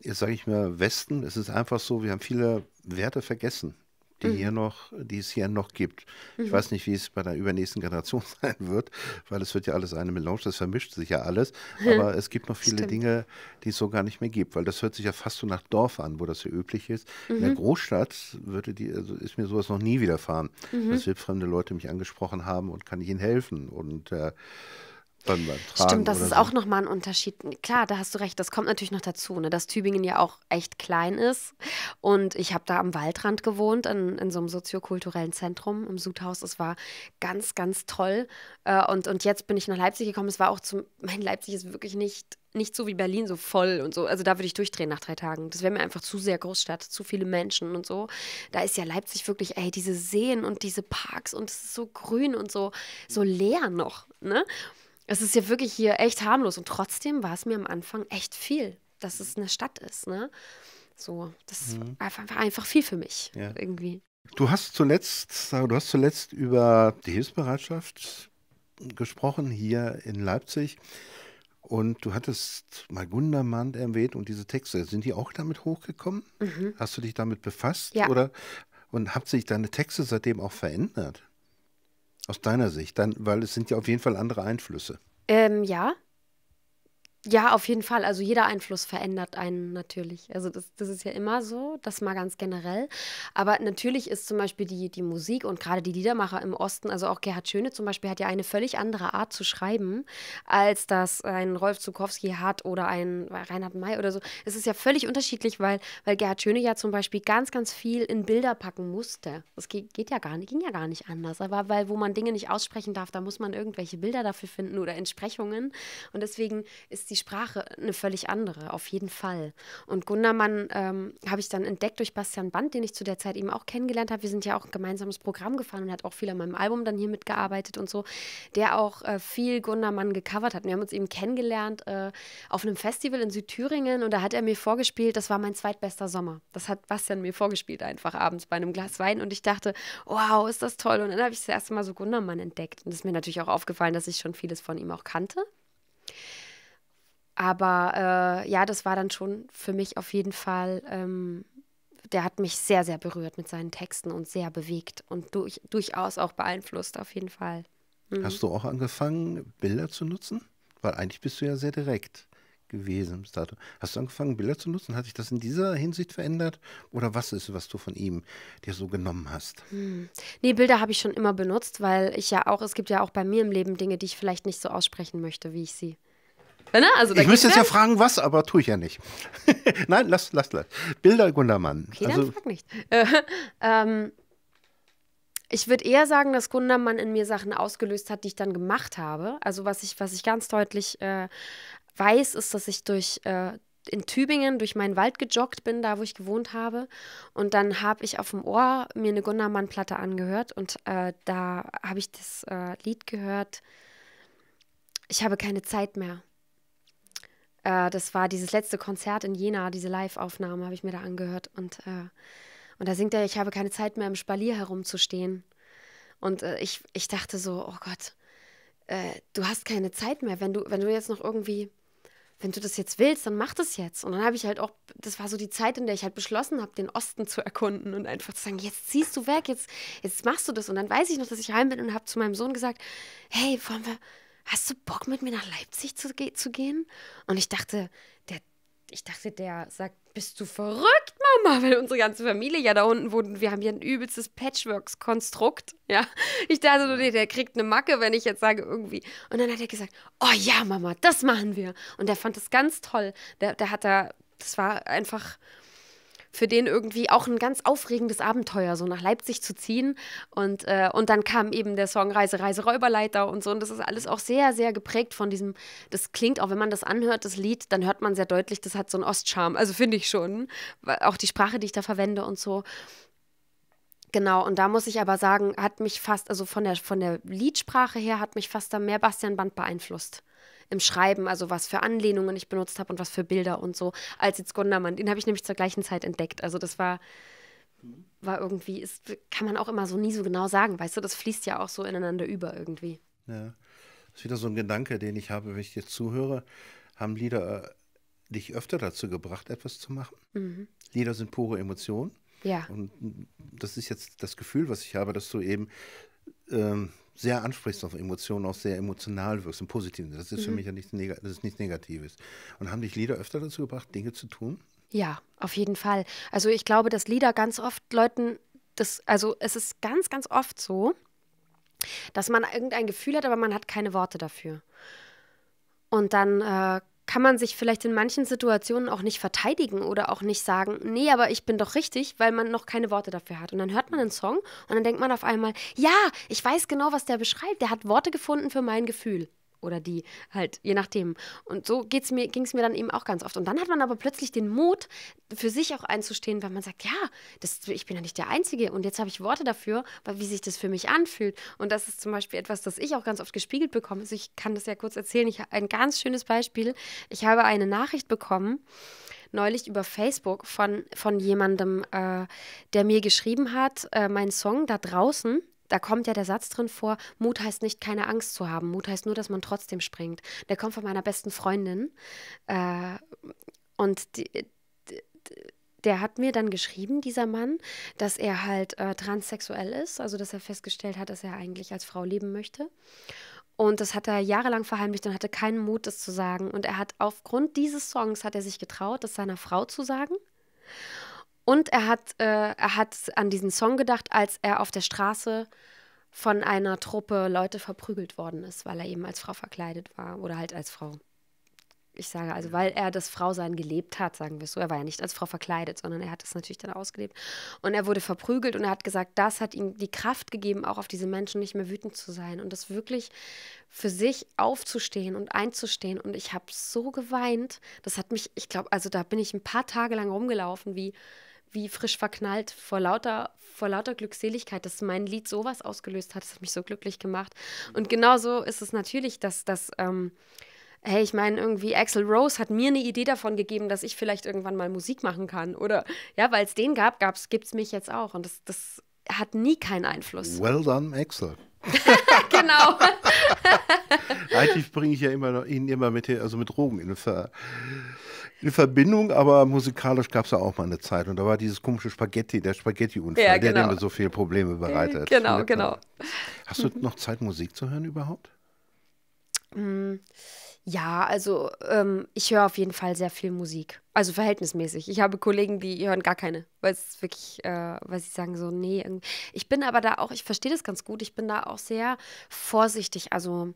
Jetzt sage ich mal Westen, es ist einfach so, wir haben viele Werte vergessen, die hier noch, die es hier noch gibt. Ich weiß nicht, wie es bei der übernächsten Generation sein wird, weil es wird ja alles eine Melange, das vermischt sich ja alles. Aber es gibt noch viele Stimmt. Dinge, die es so gar nicht mehr gibt, weil das hört sich ja fast so nach Dorf an, wo das so üblich ist. In der Großstadt würde die, also ist mir sowas noch nie widerfahren, dass wildfremde Leute mich angesprochen haben und kann ich ihnen helfen. Und äh, Beim, beim Tragen Stimmt, das ist so. auch nochmal ein Unterschied. Klar, da hast du recht, das kommt natürlich noch dazu, ne, dass Tübingen ja auch echt klein ist. Und ich habe da am Waldrand gewohnt, in, in so einem soziokulturellen Zentrum im Sudhaus. Es war ganz, ganz toll. Äh, und, und jetzt bin ich nach Leipzig gekommen. Es war auch zum, mein Leipzig ist wirklich nicht, nicht so wie Berlin, so voll und so. Also da würde ich durchdrehen nach drei Tagen. Das wäre mir einfach zu sehr Großstadt, zu viele Menschen und so. Da ist ja Leipzig wirklich, ey, diese Seen und diese Parks und es ist so grün und so, so leer noch, ne? Es ist ja wirklich hier echt harmlos und trotzdem war es mir am Anfang echt viel, dass es eine Stadt ist, ne? So, das war einfach, war einfach viel für mich Ja. irgendwie. Du hast zuletzt, du hast zuletzt über die Hilfsbereitschaft gesprochen hier in Leipzig. Und du hattest mal Gundermann erwähnt und diese Texte, sind die auch damit hochgekommen? Hast du dich damit befasst? Mhm. Ja. Oder und haben sich deine Texte seitdem auch verändert? Aus deiner Sicht, dann, weil es sind ja auf jeden Fall andere Einflüsse. Ähm, ja. Ja, auf jeden Fall. Also jeder Einfluss verändert einen natürlich. Also das, das ist ja immer so, das mal ganz generell. Aber natürlich ist zum Beispiel die, die Musik und gerade die Liedermacher im Osten, also auch Gerhard Schöne zum Beispiel, hat ja eine völlig andere Art zu schreiben, als das ein Rolf Zukowski hat oder ein Reinhard May oder so. Es ist ja völlig unterschiedlich, weil, weil Gerhard Schöne ja zum Beispiel ganz, ganz viel in Bilder packen musste. Das geht, geht ja gar nicht, ging ja gar nicht anders. Aber weil, wo man Dinge nicht aussprechen darf, da muss man irgendwelche Bilder dafür finden oder Entsprechungen. Und deswegen ist die Sprache eine völlig andere, auf jeden Fall. Und Gundermann ähm, habe ich dann entdeckt durch Bastian Band, den ich zu der Zeit eben auch kennengelernt habe. Wir sind ja auch ein gemeinsames Programm gefahren und hat auch viel an meinem Album dann hier mitgearbeitet und so, der auch äh, viel Gundermann gecovert hat. Wir haben uns eben kennengelernt äh, auf einem Festival in Südthüringen und da hat er mir vorgespielt, das war mein zweitbester Sommer. Das hat Bastian mir vorgespielt, einfach abends bei einem Glas Wein und ich dachte, wow, ist das toll. Und dann habe ich das erste Mal so Gundermann entdeckt. Und es ist mir natürlich auch aufgefallen, dass ich schon vieles von ihm auch kannte. Aber äh, ja, das war dann schon für mich auf jeden Fall, ähm, der hat mich sehr, sehr berührt mit seinen Texten und sehr bewegt und durch, durchaus auch beeinflusst, auf jeden Fall. Hast du auch angefangen, Bilder zu nutzen? Weil eigentlich bist du ja sehr direkt gewesen bis dato. Hast du angefangen, Bilder zu nutzen? Hat sich das in dieser Hinsicht verändert? Oder was ist, was du von ihm dir so genommen hast? Nee, Bilder habe ich schon immer benutzt, weil ich ja auch, es gibt ja auch bei mir im Leben Dinge, die ich vielleicht nicht so aussprechen möchte, wie ich sie. Ne? Also, Ich müsste jetzt ja fragen, was, aber tue ich ja nicht. Nein, lass, lass, lass. Bilder Gundermann. Okay, dann also, frag nicht. Äh, ähm, ich würde eher sagen, dass Gundermann in mir Sachen ausgelöst hat, die ich dann gemacht habe. Also was ich, was ich ganz deutlich äh, weiß, ist, dass ich durch äh, in Tübingen durch meinen Wald gejoggt bin, da wo ich gewohnt habe. Und dann habe ich auf dem Ohr mir eine Gundermann-Platte angehört und äh, da habe ich das äh, Lied gehört. Ich habe keine Zeit mehr. Äh, das war dieses letzte Konzert in Jena, diese Live-Aufnahme habe ich mir da angehört. Und, äh, und da singt er, ich habe keine Zeit mehr im Spalier herumzustehen. Und äh, ich, ich dachte so, oh Gott, äh, du hast keine Zeit mehr. Wenn du, wenn du jetzt noch irgendwie, wenn du das jetzt willst, dann mach das jetzt. Und dann habe ich halt auch, das war so die Zeit, in der ich halt beschlossen habe, den Osten zu erkunden und einfach zu sagen, jetzt ziehst du weg, jetzt, jetzt machst du das. Und dann weiß ich noch, dass ich heim bin und habe zu meinem Sohn gesagt, hey, wollen wir, hast du Bock mit mir nach Leipzig zu, zu gehen? Und ich dachte, der, ich dachte, der sagt, bist du verrückt, Mama? Weil unsere ganze Familie ja da unten wohnt. Wir haben hier ein übelstes Patchworks-Konstrukt. Ja, ich dachte, nur, der, der kriegt eine Macke, wenn ich jetzt sage irgendwie. Und dann hat er gesagt, oh ja, Mama, das machen wir. Und der fand das ganz toll. Der, der hat da, das war einfach für den irgendwie auch ein ganz aufregendes Abenteuer, so nach Leipzig zu ziehen. Und, äh, und dann kam eben der Song Reise, Reise, Räuberleiter und so. Und das ist alles auch sehr, sehr geprägt von diesem, das klingt, auch wenn man das anhört, das Lied, dann hört man sehr deutlich, das hat so einen Ostcharme. Also finde ich schon. Auch die Sprache, die ich da verwende und so. Genau, und da muss ich aber sagen, hat mich fast, also von der, von der Liedsprache her, hat mich fast da mehr Bastian Band beeinflusst. Im Schreiben, also was für Anlehnungen ich benutzt habe und was für Bilder und so, als jetzt Gundermann. Den habe ich nämlich zur gleichen Zeit entdeckt. Also das war, war irgendwie, ist, kann man auch immer so nie so genau sagen, weißt du, das fließt ja auch so ineinander über irgendwie. ja, das ist wieder so ein Gedanke, den ich habe, wenn ich dir zuhöre. Haben Lieder äh, dich öfter dazu gebracht, etwas zu machen? Mhm. Lieder sind pure Emotion. Ja. Und das ist jetzt das Gefühl, was ich habe, dass du eben ähm, sehr ansprichst auf Emotionen, auch sehr emotional wirkst, im Positiven. Das ist für mich ja nichts, Neg das ist nichts Negatives. Und haben dich Lieder öfter dazu gebracht, Dinge zu tun? Ja, auf jeden Fall. Also ich glaube, dass Lieder ganz oft Leuten, das, also es ist ganz, ganz oft so, dass man irgendein Gefühl hat, aber man hat keine Worte dafür. Und dann äh, kann man sich vielleicht in manchen Situationen auch nicht verteidigen oder auch nicht sagen, nee, aber ich bin doch richtig, weil man noch keine Worte dafür hat. Und dann hört man einen Song und dann denkt man auf einmal, ja, ich weiß genau, was der beschreibt. Der hat Worte gefunden für mein Gefühl oder die halt, je nachdem. Und so mir, ging es mir dann eben auch ganz oft. Und dann hat man aber plötzlich den Mut, für sich auch einzustehen, weil man sagt, ja, das, ich bin ja nicht der Einzige und jetzt habe ich Worte dafür, wie sich das für mich anfühlt. Und das ist zum Beispiel etwas, das ich auch ganz oft gespiegelt bekomme. Also ich kann das ja kurz erzählen. Ich ein ganz schönes Beispiel. Ich habe eine Nachricht bekommen, neulich über Facebook von, von jemandem, äh, der mir geschrieben hat, äh, mein Song da draußen da kommt ja der Satz drin vor, Mut heißt nicht, keine Angst zu haben. Mut heißt nur, dass man trotzdem springt. Der kommt von meiner besten Freundin. Äh, und die, der hat mir dann geschrieben, dieser Mann, dass er halt äh, transsexuell ist, also dass er festgestellt hat, dass er eigentlich als Frau leben möchte. Und das hat er jahrelang verheimlicht und hatte keinen Mut, das zu sagen. Und er hat aufgrund dieses Songs hat er sich getraut, das seiner Frau zu sagen. Und er hat, äh, er hat an diesen Song gedacht, als er auf der Straße von einer Truppe Leute verprügelt worden ist, weil er eben als Frau verkleidet war oder halt als Frau. Ich sage also, weil er das Frausein gelebt hat, sagen wir so. Er war ja nicht als Frau verkleidet, sondern er hat es natürlich dann ausgelebt. Und er wurde verprügelt und er hat gesagt, das hat ihm die Kraft gegeben, auch auf diese Menschen nicht mehr wütend zu sein und das wirklich für sich aufzustehen und einzustehen. Und ich habe so geweint. Das hat mich, ich glaube, also da bin ich ein paar Tage lang rumgelaufen, wie wie frisch verknallt vor lauter, vor lauter Glückseligkeit, dass mein Lied sowas ausgelöst hat. Das hat mich so glücklich gemacht. Und genauso ist es natürlich, dass das. Ähm, hey, ich meine, irgendwie Axel Rose hat mir eine Idee davon gegeben, dass ich vielleicht irgendwann mal Musik machen kann. Oder ja, weil es den gab, gibt es mich jetzt auch. Und das, das hat nie keinen Einfluss. Well done, Axel. genau. Eigentlich bringe ich ja immer ihn immer mit, also mit Drogen in Ver, in Verbindung, aber musikalisch gab es ja auch mal eine Zeit. Und da war dieses komische Spaghetti, der Spaghetti-Unfall, ja, genau. der mir so viele Probleme bereitet. Genau, ja, genau. Hast du noch Zeit, Musik zu hören überhaupt? Mm, ja, also ähm, ich höre auf jeden Fall sehr viel Musik. Also verhältnismäßig. Ich habe Kollegen, die hören gar keine, weil es wirklich, äh, weil sie sagen so, nee. Ich bin aber da auch, ich verstehe das ganz gut, ich bin da auch sehr vorsichtig. Also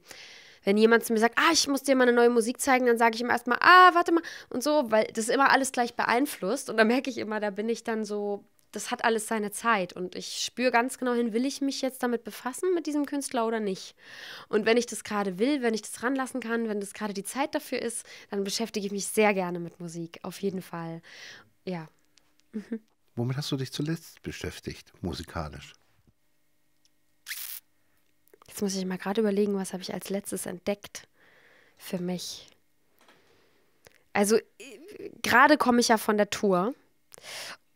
wenn jemand zu mir sagt, ah, ich muss dir mal eine neue Musik zeigen, dann sage ich ihm erstmal, ah, warte mal und so, weil das immer alles gleich beeinflusst. Und da merke ich immer, da bin ich dann so, das hat alles seine Zeit und ich spüre ganz genau hin, will ich mich jetzt damit befassen, mit diesem Künstler oder nicht. Und wenn ich das gerade will, wenn ich das ranlassen kann, wenn das gerade die Zeit dafür ist, dann beschäftige ich mich sehr gerne mit Musik, auf jeden Fall. Ja. Womit hast du dich zuletzt beschäftigt, musikalisch? Jetzt muss ich mal gerade überlegen, was habe ich als letztes entdeckt für mich. Also gerade komme ich ja von der Tour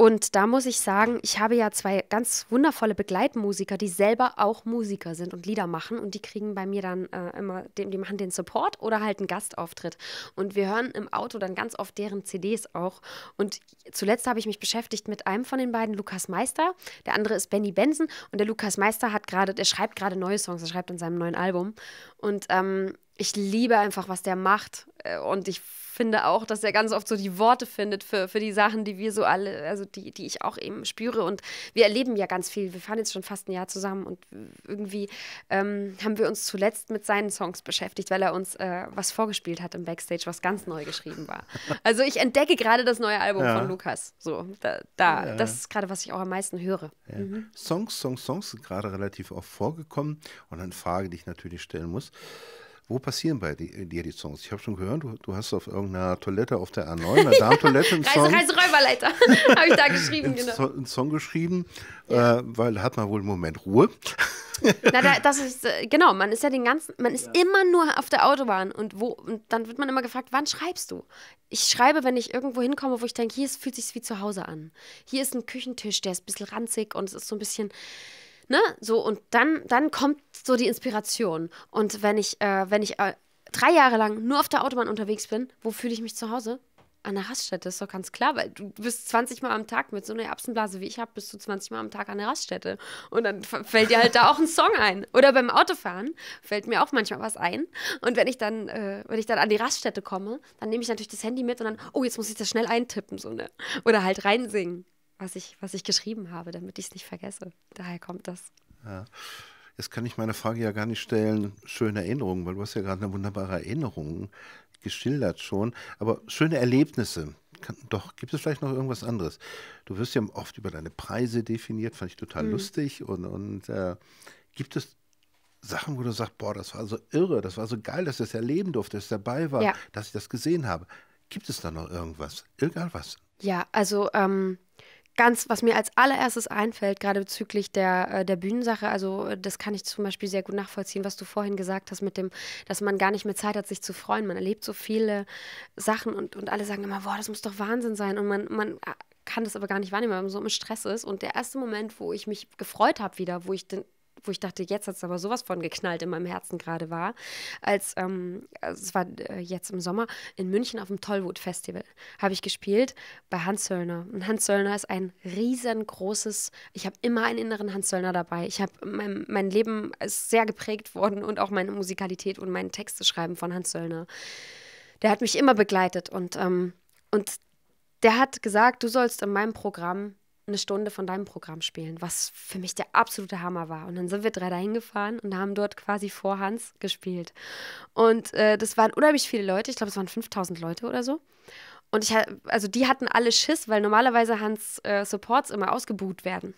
und da muss ich sagen, ich habe ja zwei ganz wundervolle Begleitmusiker, die selber auch Musiker sind und Lieder machen. Und die kriegen bei mir dann äh, immer, die, die machen den Support oder halt einen Gastauftritt. Und wir hören im Auto dann ganz oft deren CDs auch. Und zuletzt habe ich mich beschäftigt mit einem von den beiden, Lukas Meister. Der andere ist Benny Benson. Und der Lukas Meister hat gerade, der schreibt gerade neue Songs, er schreibt an seinem neuen Album. Und ähm, ich liebe einfach, was der macht. Äh, und ich finde auch, dass er ganz oft so die Worte findet für, für die Sachen, die wir so alle, also die, die ich auch eben spüre. Und wir erleben ja ganz viel. Wir fahren jetzt schon fast ein Jahr zusammen und irgendwie ähm, haben wir uns zuletzt mit seinen Songs beschäftigt, weil er uns äh, was vorgespielt hat im Backstage, was ganz neu geschrieben war. Also ich entdecke gerade das neue Album ja. von Lukas. So, da, da ja. das ist gerade, was ich auch am meisten höre. Ja. Mhm. Songs, Songs, Songs sind gerade relativ oft vorgekommen. Und eine Frage, die ich natürlich stellen muss. Wo passieren bei dir die Songs? Ich habe schon gehört, du, du, hast auf irgendeiner Toilette auf der A9, einer Darmtoilette, einen Song. Reise, Räuberleiter, habe ich da geschrieben, genau. So, einen Song geschrieben, ja. äh, weil hat man wohl einen Moment Ruhe. Na, da, das ist, äh, genau, man ist ja den ganzen, man ist ja. immer nur auf der Autobahn und wo, und dann wird man immer gefragt, wann schreibst du? Ich schreibe, wenn ich irgendwo hinkomme, wo ich denke, hier fühlt sich wie zu Hause an. Hier ist ein Küchentisch, der ist ein bisschen ranzig und es ist so ein bisschen, ne, so und dann, dann kommt so die Inspiration. Und wenn ich, äh, wenn ich äh, drei Jahre lang nur auf der Autobahn unterwegs bin, wo fühle ich mich zu Hause? An der Raststätte, ist doch ganz klar, weil du bist 20 Mal am Tag mit so einer Erbsenblase wie ich habe, bist du 20 Mal am Tag an der Raststätte. Und dann fällt dir halt da auch ein Song ein. Oder beim Autofahren fällt mir auch manchmal was ein. Und wenn ich dann, äh, wenn ich dann an die Raststätte komme, dann nehme ich natürlich das Handy mit und dann, oh, jetzt muss ich das schnell eintippen, so ne. Oder halt reinsingen was ich, was ich geschrieben habe, damit ich es nicht vergesse. Daher kommt das. Ja. Jetzt kann ich meine Frage ja gar nicht stellen, schöne Erinnerungen, weil du hast ja gerade eine wunderbare Erinnerung geschildert schon. Aber schöne Erlebnisse, kann, doch, gibt es vielleicht noch irgendwas anderes? Du wirst ja oft über deine Preise definiert, fand ich total mhm. lustig. Und, und äh, gibt es Sachen, wo du sagst, boah, das war so irre, das war so geil, dass ich das erleben durfte, dass ich dabei war, ja. dass ich das gesehen habe. Gibt es da noch irgendwas? Egal was. Ja, also ähm, ganz, was mir als allererstes einfällt, gerade bezüglich der, äh, der Bühnensache, also das kann ich zum Beispiel sehr gut nachvollziehen, was du vorhin gesagt hast, mit dem, dass man gar nicht mehr Zeit hat, sich zu freuen. Man erlebt so viele Sachen und, und alle sagen immer, boah, das muss doch Wahnsinn sein. Und man, man kann das aber gar nicht wahrnehmen, weil man so im Stress ist. Und der erste Moment, wo ich mich gefreut habe wieder, wo ich den, wo ich dachte, jetzt hat es aber sowas von geknallt in meinem Herzen gerade war, als ähm, also es war äh, jetzt im Sommer in München auf dem Tollwood Festival, habe ich gespielt bei Hans Söllner. Und Hans Söllner ist ein riesengroßes, ich habe immer einen inneren Hans Söllner dabei. Ich habe, mein, mein Leben ist sehr geprägt worden und auch meine Musikalität und mein Texte schreiben von Hans Söllner. Der hat mich immer begleitet und, ähm, und der hat gesagt, du sollst in meinem Programm eine Stunde von deinem Programm spielen, was für mich der absolute Hammer war. Und dann sind wir drei dahin gefahren und haben dort quasi vor Hans gespielt. Und äh, das waren unheimlich viele Leute, ich glaube, es waren 5000 Leute oder so. Und ich also die hatten alle Schiss, weil normalerweise Hans äh, Supports immer ausgebuht werden.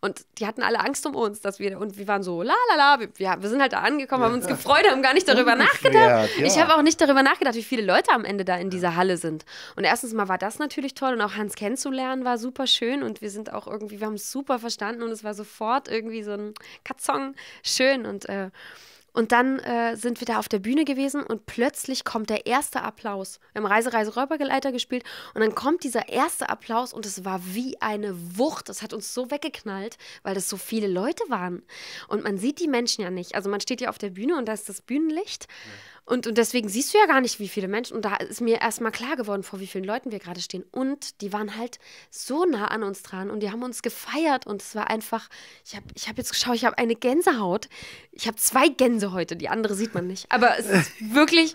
Und die hatten alle Angst um uns, dass wir und wir waren so la la la, wir, ja, wir sind halt da angekommen, haben uns gefreut, haben gar nicht darüber nachgedacht. Ja. Ich habe auch nicht darüber nachgedacht, wie viele Leute am Ende da in dieser Halle sind. Und erstens mal war das natürlich toll und auch Hans kennenzulernen war super schön und wir sind auch irgendwie, wir haben es super verstanden und es war sofort irgendwie so ein Katzong schön und äh, und dann äh, sind wir da auf der Bühne gewesen und plötzlich kommt der erste Applaus. Wir haben Reise, Reise, Räubergeleiter gespielt und dann kommt dieser erste Applaus und es war wie eine Wucht. Das hat uns so weggeknallt, weil das so viele Leute waren. Und man sieht die Menschen ja nicht. Also man steht ja auf der Bühne und da ist das Bühnenlicht. Ja. Und, und deswegen siehst du ja gar nicht, wie viele Menschen. Und da ist mir erstmal klar geworden, vor wie vielen Leuten wir gerade stehen. Und die waren halt so nah an uns dran und die haben uns gefeiert. Und es war einfach, ich habe ich hab jetzt geschaut, ich habe eine Gänsehaut. Ich habe zwei Gänse heute, die andere sieht man nicht. Aber es ist wirklich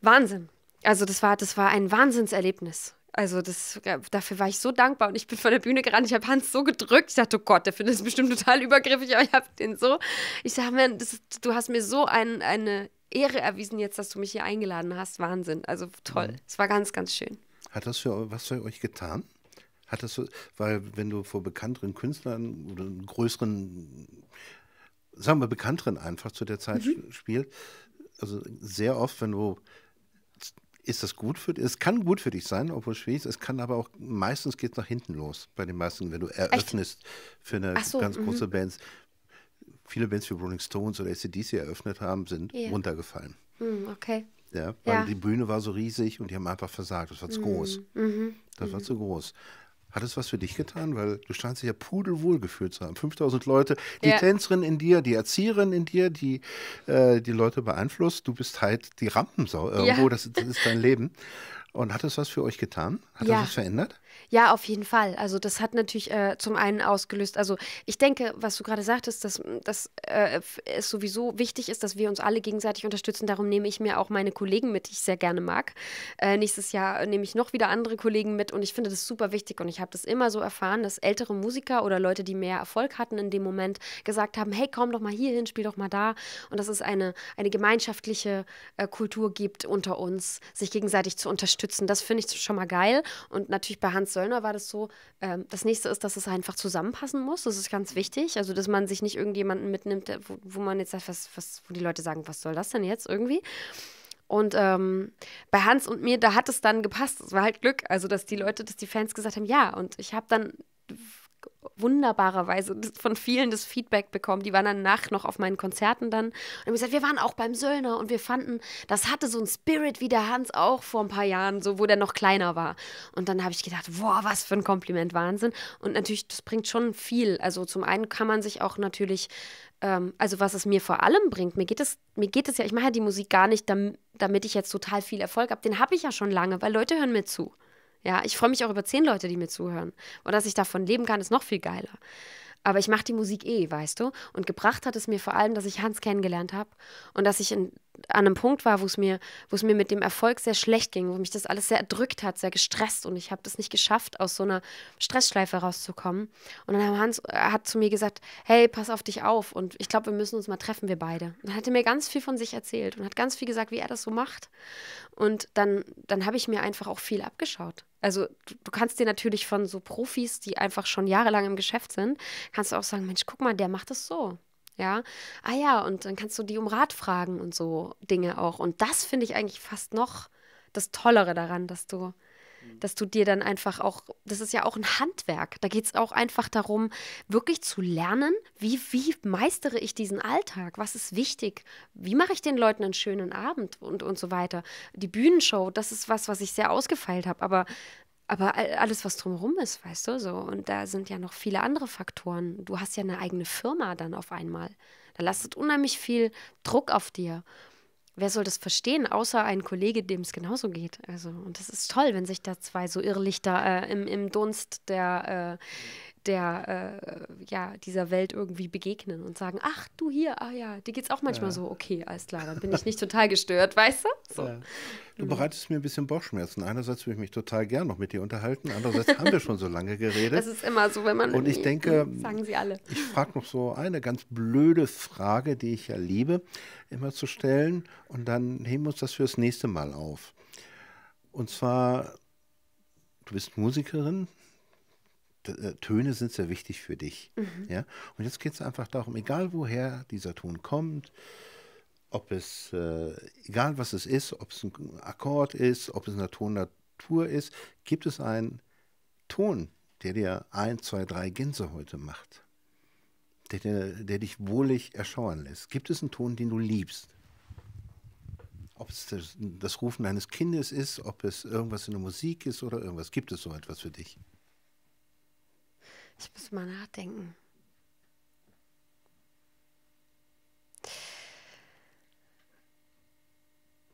Wahnsinn. Also das war, das war ein Wahnsinnserlebnis. Also das, dafür war ich so dankbar und ich bin von der Bühne gerannt. Ich habe Hans so gedrückt. Ich dachte, oh Gott, der findet es bestimmt total übergriffig, aber ich habe den so. Ich sage mir, du hast mir so ein, eine Ehre erwiesen jetzt, dass du mich hier eingeladen hast. Wahnsinn. Also toll. Mhm. Es war ganz, ganz schön. Hat das für was für euch getan? Hat das weil wenn du vor bekannteren Künstlern oder größeren, sagen wir bekannteren einfach zu der Zeit mhm. spielst, also sehr oft, wenn du ist das gut für dich? Es kann gut für dich sein, obwohl es schwierig ist. Es kann aber auch, meistens geht es nach hinten los bei den meisten, wenn du eröffnest Echt? für eine so, ganz große mhm. Band viele Bands wie Rolling Stones oder ACDC eröffnet haben, sind yeah. runtergefallen. Mm, okay. Ja, weil ja. die Bühne war so riesig und die haben einfach versagt. Das war zu mm, groß. Mhm. Das mhm. war zu groß. Hat es was für dich getan? Weil du scheinst dich ja pudelwohl gefühlt zu haben. 5000 Leute, die ja. Tänzerin in dir, die Erzieherin in dir, die äh, die Leute beeinflusst. Du bist halt die Rampensau irgendwo, ja. das, das, ist dein Leben. Und hat es was für euch getan? Hat ja. das was verändert? Ja, auf jeden Fall. Also das hat natürlich äh, zum einen ausgelöst, also ich denke, was du gerade sagtest, dass, dass äh, es sowieso wichtig ist, dass wir uns alle gegenseitig unterstützen. Darum nehme ich mir auch meine Kollegen mit, die ich sehr gerne mag. Äh, nächstes Jahr nehme ich noch wieder andere Kollegen mit und ich finde das super wichtig und ich habe das immer so erfahren, dass ältere Musiker oder Leute, die mehr Erfolg hatten in dem Moment, gesagt haben, hey, komm doch mal hier hin, spiel doch mal da und dass es eine, eine gemeinschaftliche äh, Kultur gibt unter uns, sich gegenseitig zu unterstützen. Das finde ich schon mal geil und natürlich bei Hans Söllner war das so, ähm, das nächste ist, dass es einfach zusammenpassen muss. Das ist ganz wichtig. Also, dass man sich nicht irgendjemanden mitnimmt, wo, wo man jetzt sagt, was, was, wo die Leute sagen, was soll das denn jetzt irgendwie? Und ähm, bei Hans und mir, da hat es dann gepasst. Es war halt Glück. Also, dass die Leute, dass die Fans gesagt haben, ja. Und ich habe dann wunderbarerweise von vielen das Feedback bekommen. Die waren danach noch auf meinen Konzerten dann und haben gesagt, wir waren auch beim Söllner und wir fanden, das hatte so einen Spirit wie der Hans auch vor ein paar Jahren, so wo der noch kleiner war. Und dann habe ich gedacht, boah, was für ein Kompliment, Wahnsinn. Und natürlich, das bringt schon viel. Also zum einen kann man sich auch natürlich, ähm, also was es mir vor allem bringt, mir geht es, mir geht es ja, ich mache ja die Musik gar nicht, damit ich jetzt total viel Erfolg habe. Den habe ich ja schon lange, weil Leute hören mir zu. Ja, ich freue mich auch über zehn Leute, die mir zuhören. Und dass ich davon leben kann, ist noch viel geiler. Aber ich mache die Musik eh, weißt du? Und gebracht hat es mir vor allem, dass ich Hans kennengelernt habe und dass ich in, an einem Punkt war, wo es mir, mir mit dem Erfolg sehr schlecht ging, wo mich das alles sehr erdrückt hat, sehr gestresst und ich habe das nicht geschafft, aus so einer Stressschleife rauszukommen. Und dann hat Hans hat zu mir gesagt, hey, pass auf dich auf und ich glaube, wir müssen uns mal treffen, wir beide. Und dann hat er mir ganz viel von sich erzählt und hat ganz viel gesagt, wie er das so macht. Und dann, dann habe ich mir einfach auch viel abgeschaut. Also du, du, kannst dir natürlich von so Profis, die einfach schon jahrelang im Geschäft sind, kannst du auch sagen, Mensch, guck mal, der macht das so ja. Ah ja, und dann kannst du die um Rat fragen und so Dinge auch. Und das finde ich eigentlich fast noch das Tollere daran, dass du. Dass du dir dann einfach auch, das ist ja auch ein Handwerk. Da geht es auch einfach darum, wirklich zu lernen, wie, wie meistere ich diesen Alltag? Was ist wichtig? Wie mache ich den Leuten einen schönen Abend und, und so weiter? Die Bühnenshow, das ist was, was ich sehr ausgefeilt habe. Aber aber alles, was drumherum ist, weißt du, so. Und da sind ja noch viele andere Faktoren. Du hast ja eine eigene Firma dann auf einmal. Da lastet unheimlich viel Druck auf dir. Wer soll das verstehen, außer ein Kollege, dem es genauso geht? Also, und das ist toll, wenn sich da zwei so Irrlichter äh, im, im Dunst der äh, der, äh, ja, dieser Welt irgendwie begegnen und sagen, ach, du hier, ah ja, dir geht's auch manchmal ja. so, okay, alles klar, dann bin ich nicht total gestört, weißt du? So. Ja. Du mhm. bereitest mir ein bisschen Bauchschmerzen. Einerseits würde ich mich total gern noch mit dir unterhalten, andererseits haben wir schon so lange geredet. Das ist immer so, wenn man. Und ich denke, sagen sie alle. Ich frage noch so eine ganz blöde Frage, die ich ja liebe, immer zu stellen. Und dann heben wir uns das fürs nächste Mal auf. Und zwar, du bist Musikerin, Töne sind sehr wichtig für dich. Mhm. Ja? Und jetzt geht es einfach darum, egal woher dieser Ton kommt, ob es, äh, egal was es ist, ob es ein Akkord ist, ob es eine Tonnatur ist, gibt es einen Ton, der dir ein, zwei, drei Gänsehaute macht, der, der, der dich wohlig erschauern lässt. Gibt es einen Ton, den du liebst? Ob es das, das Rufen eines Kindes ist, ob es irgendwas in der Musik ist oder irgendwas, gibt es so etwas für dich? Ich muss mal nachdenken.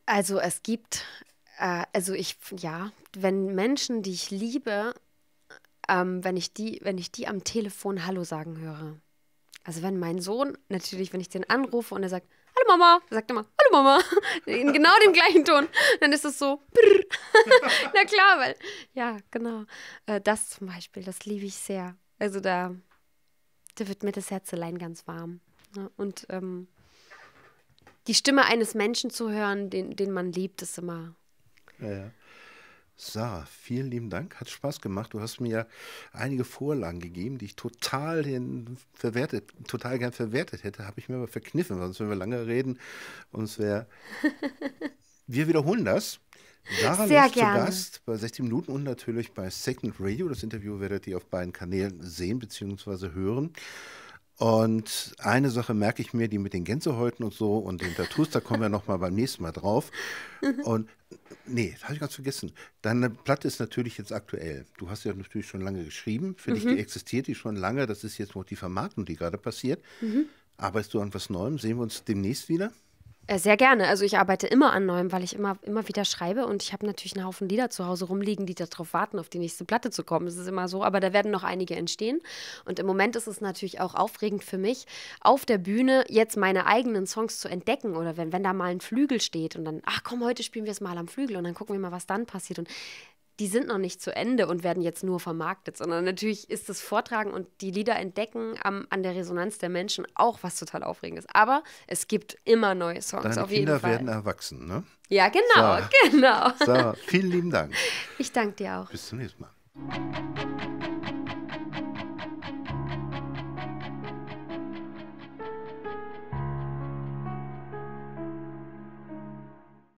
Also es gibt, äh, also ich, ja, wenn Menschen, die ich liebe, ähm, wenn ich die, wenn ich die am Telefon Hallo sagen höre. Also wenn mein Sohn, natürlich, wenn ich den anrufe und er sagt, Hallo Mama, er sagt immer, Hallo Mama, in genau dem gleichen Ton, dann ist es so, Na klar, weil, ja, genau. Äh, das zum Beispiel, das liebe ich sehr. Also da, da wird mir das Herzelein ganz warm. Ne? Und ähm, die Stimme eines Menschen zu hören, den, den man liebt, ist immer. Ja, ja. Sarah, vielen lieben Dank. Hat Spaß gemacht. Du hast mir einige Vorlagen gegeben, die ich total verwertet, total gern verwertet hätte. Habe ich mir aber verkniffen, sonst wenn wir lange reden. Und es wäre. wir wiederholen das. Sarah Sehr gerne. zu Gast bei 60 Minuten und natürlich bei Second Radio. Das Interview werdet ihr auf beiden Kanälen sehen bzw. hören. Und eine Sache merke ich mir, die mit den Gänsehäuten und so und den Tattoos, da kommen wir nochmal beim nächsten Mal drauf. Und nee, das habe ich ganz vergessen. Deine Platte ist natürlich jetzt aktuell. Du hast ja natürlich schon lange geschrieben. Für mhm. dich die existiert die schon lange. Das ist jetzt noch die Vermarktung, die gerade passiert. Mhm. Arbeitest du an was Neuem? Sehen wir uns demnächst wieder? Äh, sehr gerne. Also ich arbeite immer an neuem, weil ich immer, immer wieder schreibe und ich habe natürlich einen Haufen Lieder zu Hause rumliegen, die darauf warten, auf die nächste Platte zu kommen. Das ist immer so, aber da werden noch einige entstehen. Und im Moment ist es natürlich auch aufregend für mich, auf der Bühne jetzt meine eigenen Songs zu entdecken oder wenn, wenn da mal ein Flügel steht und dann, ach komm, heute spielen wir es mal am Flügel und dann gucken wir mal, was dann passiert. Und die sind noch nicht zu Ende und werden jetzt nur vermarktet, sondern natürlich ist das Vortragen und die Lieder entdecken am, an der Resonanz der Menschen auch was total Aufregendes. Aber es gibt immer neue Songs, Deine auf jeden Kinder Fall. werden erwachsen, ne? Ja, genau, so. genau. So, vielen lieben Dank. Ich danke dir auch. Bis zum nächsten Mal.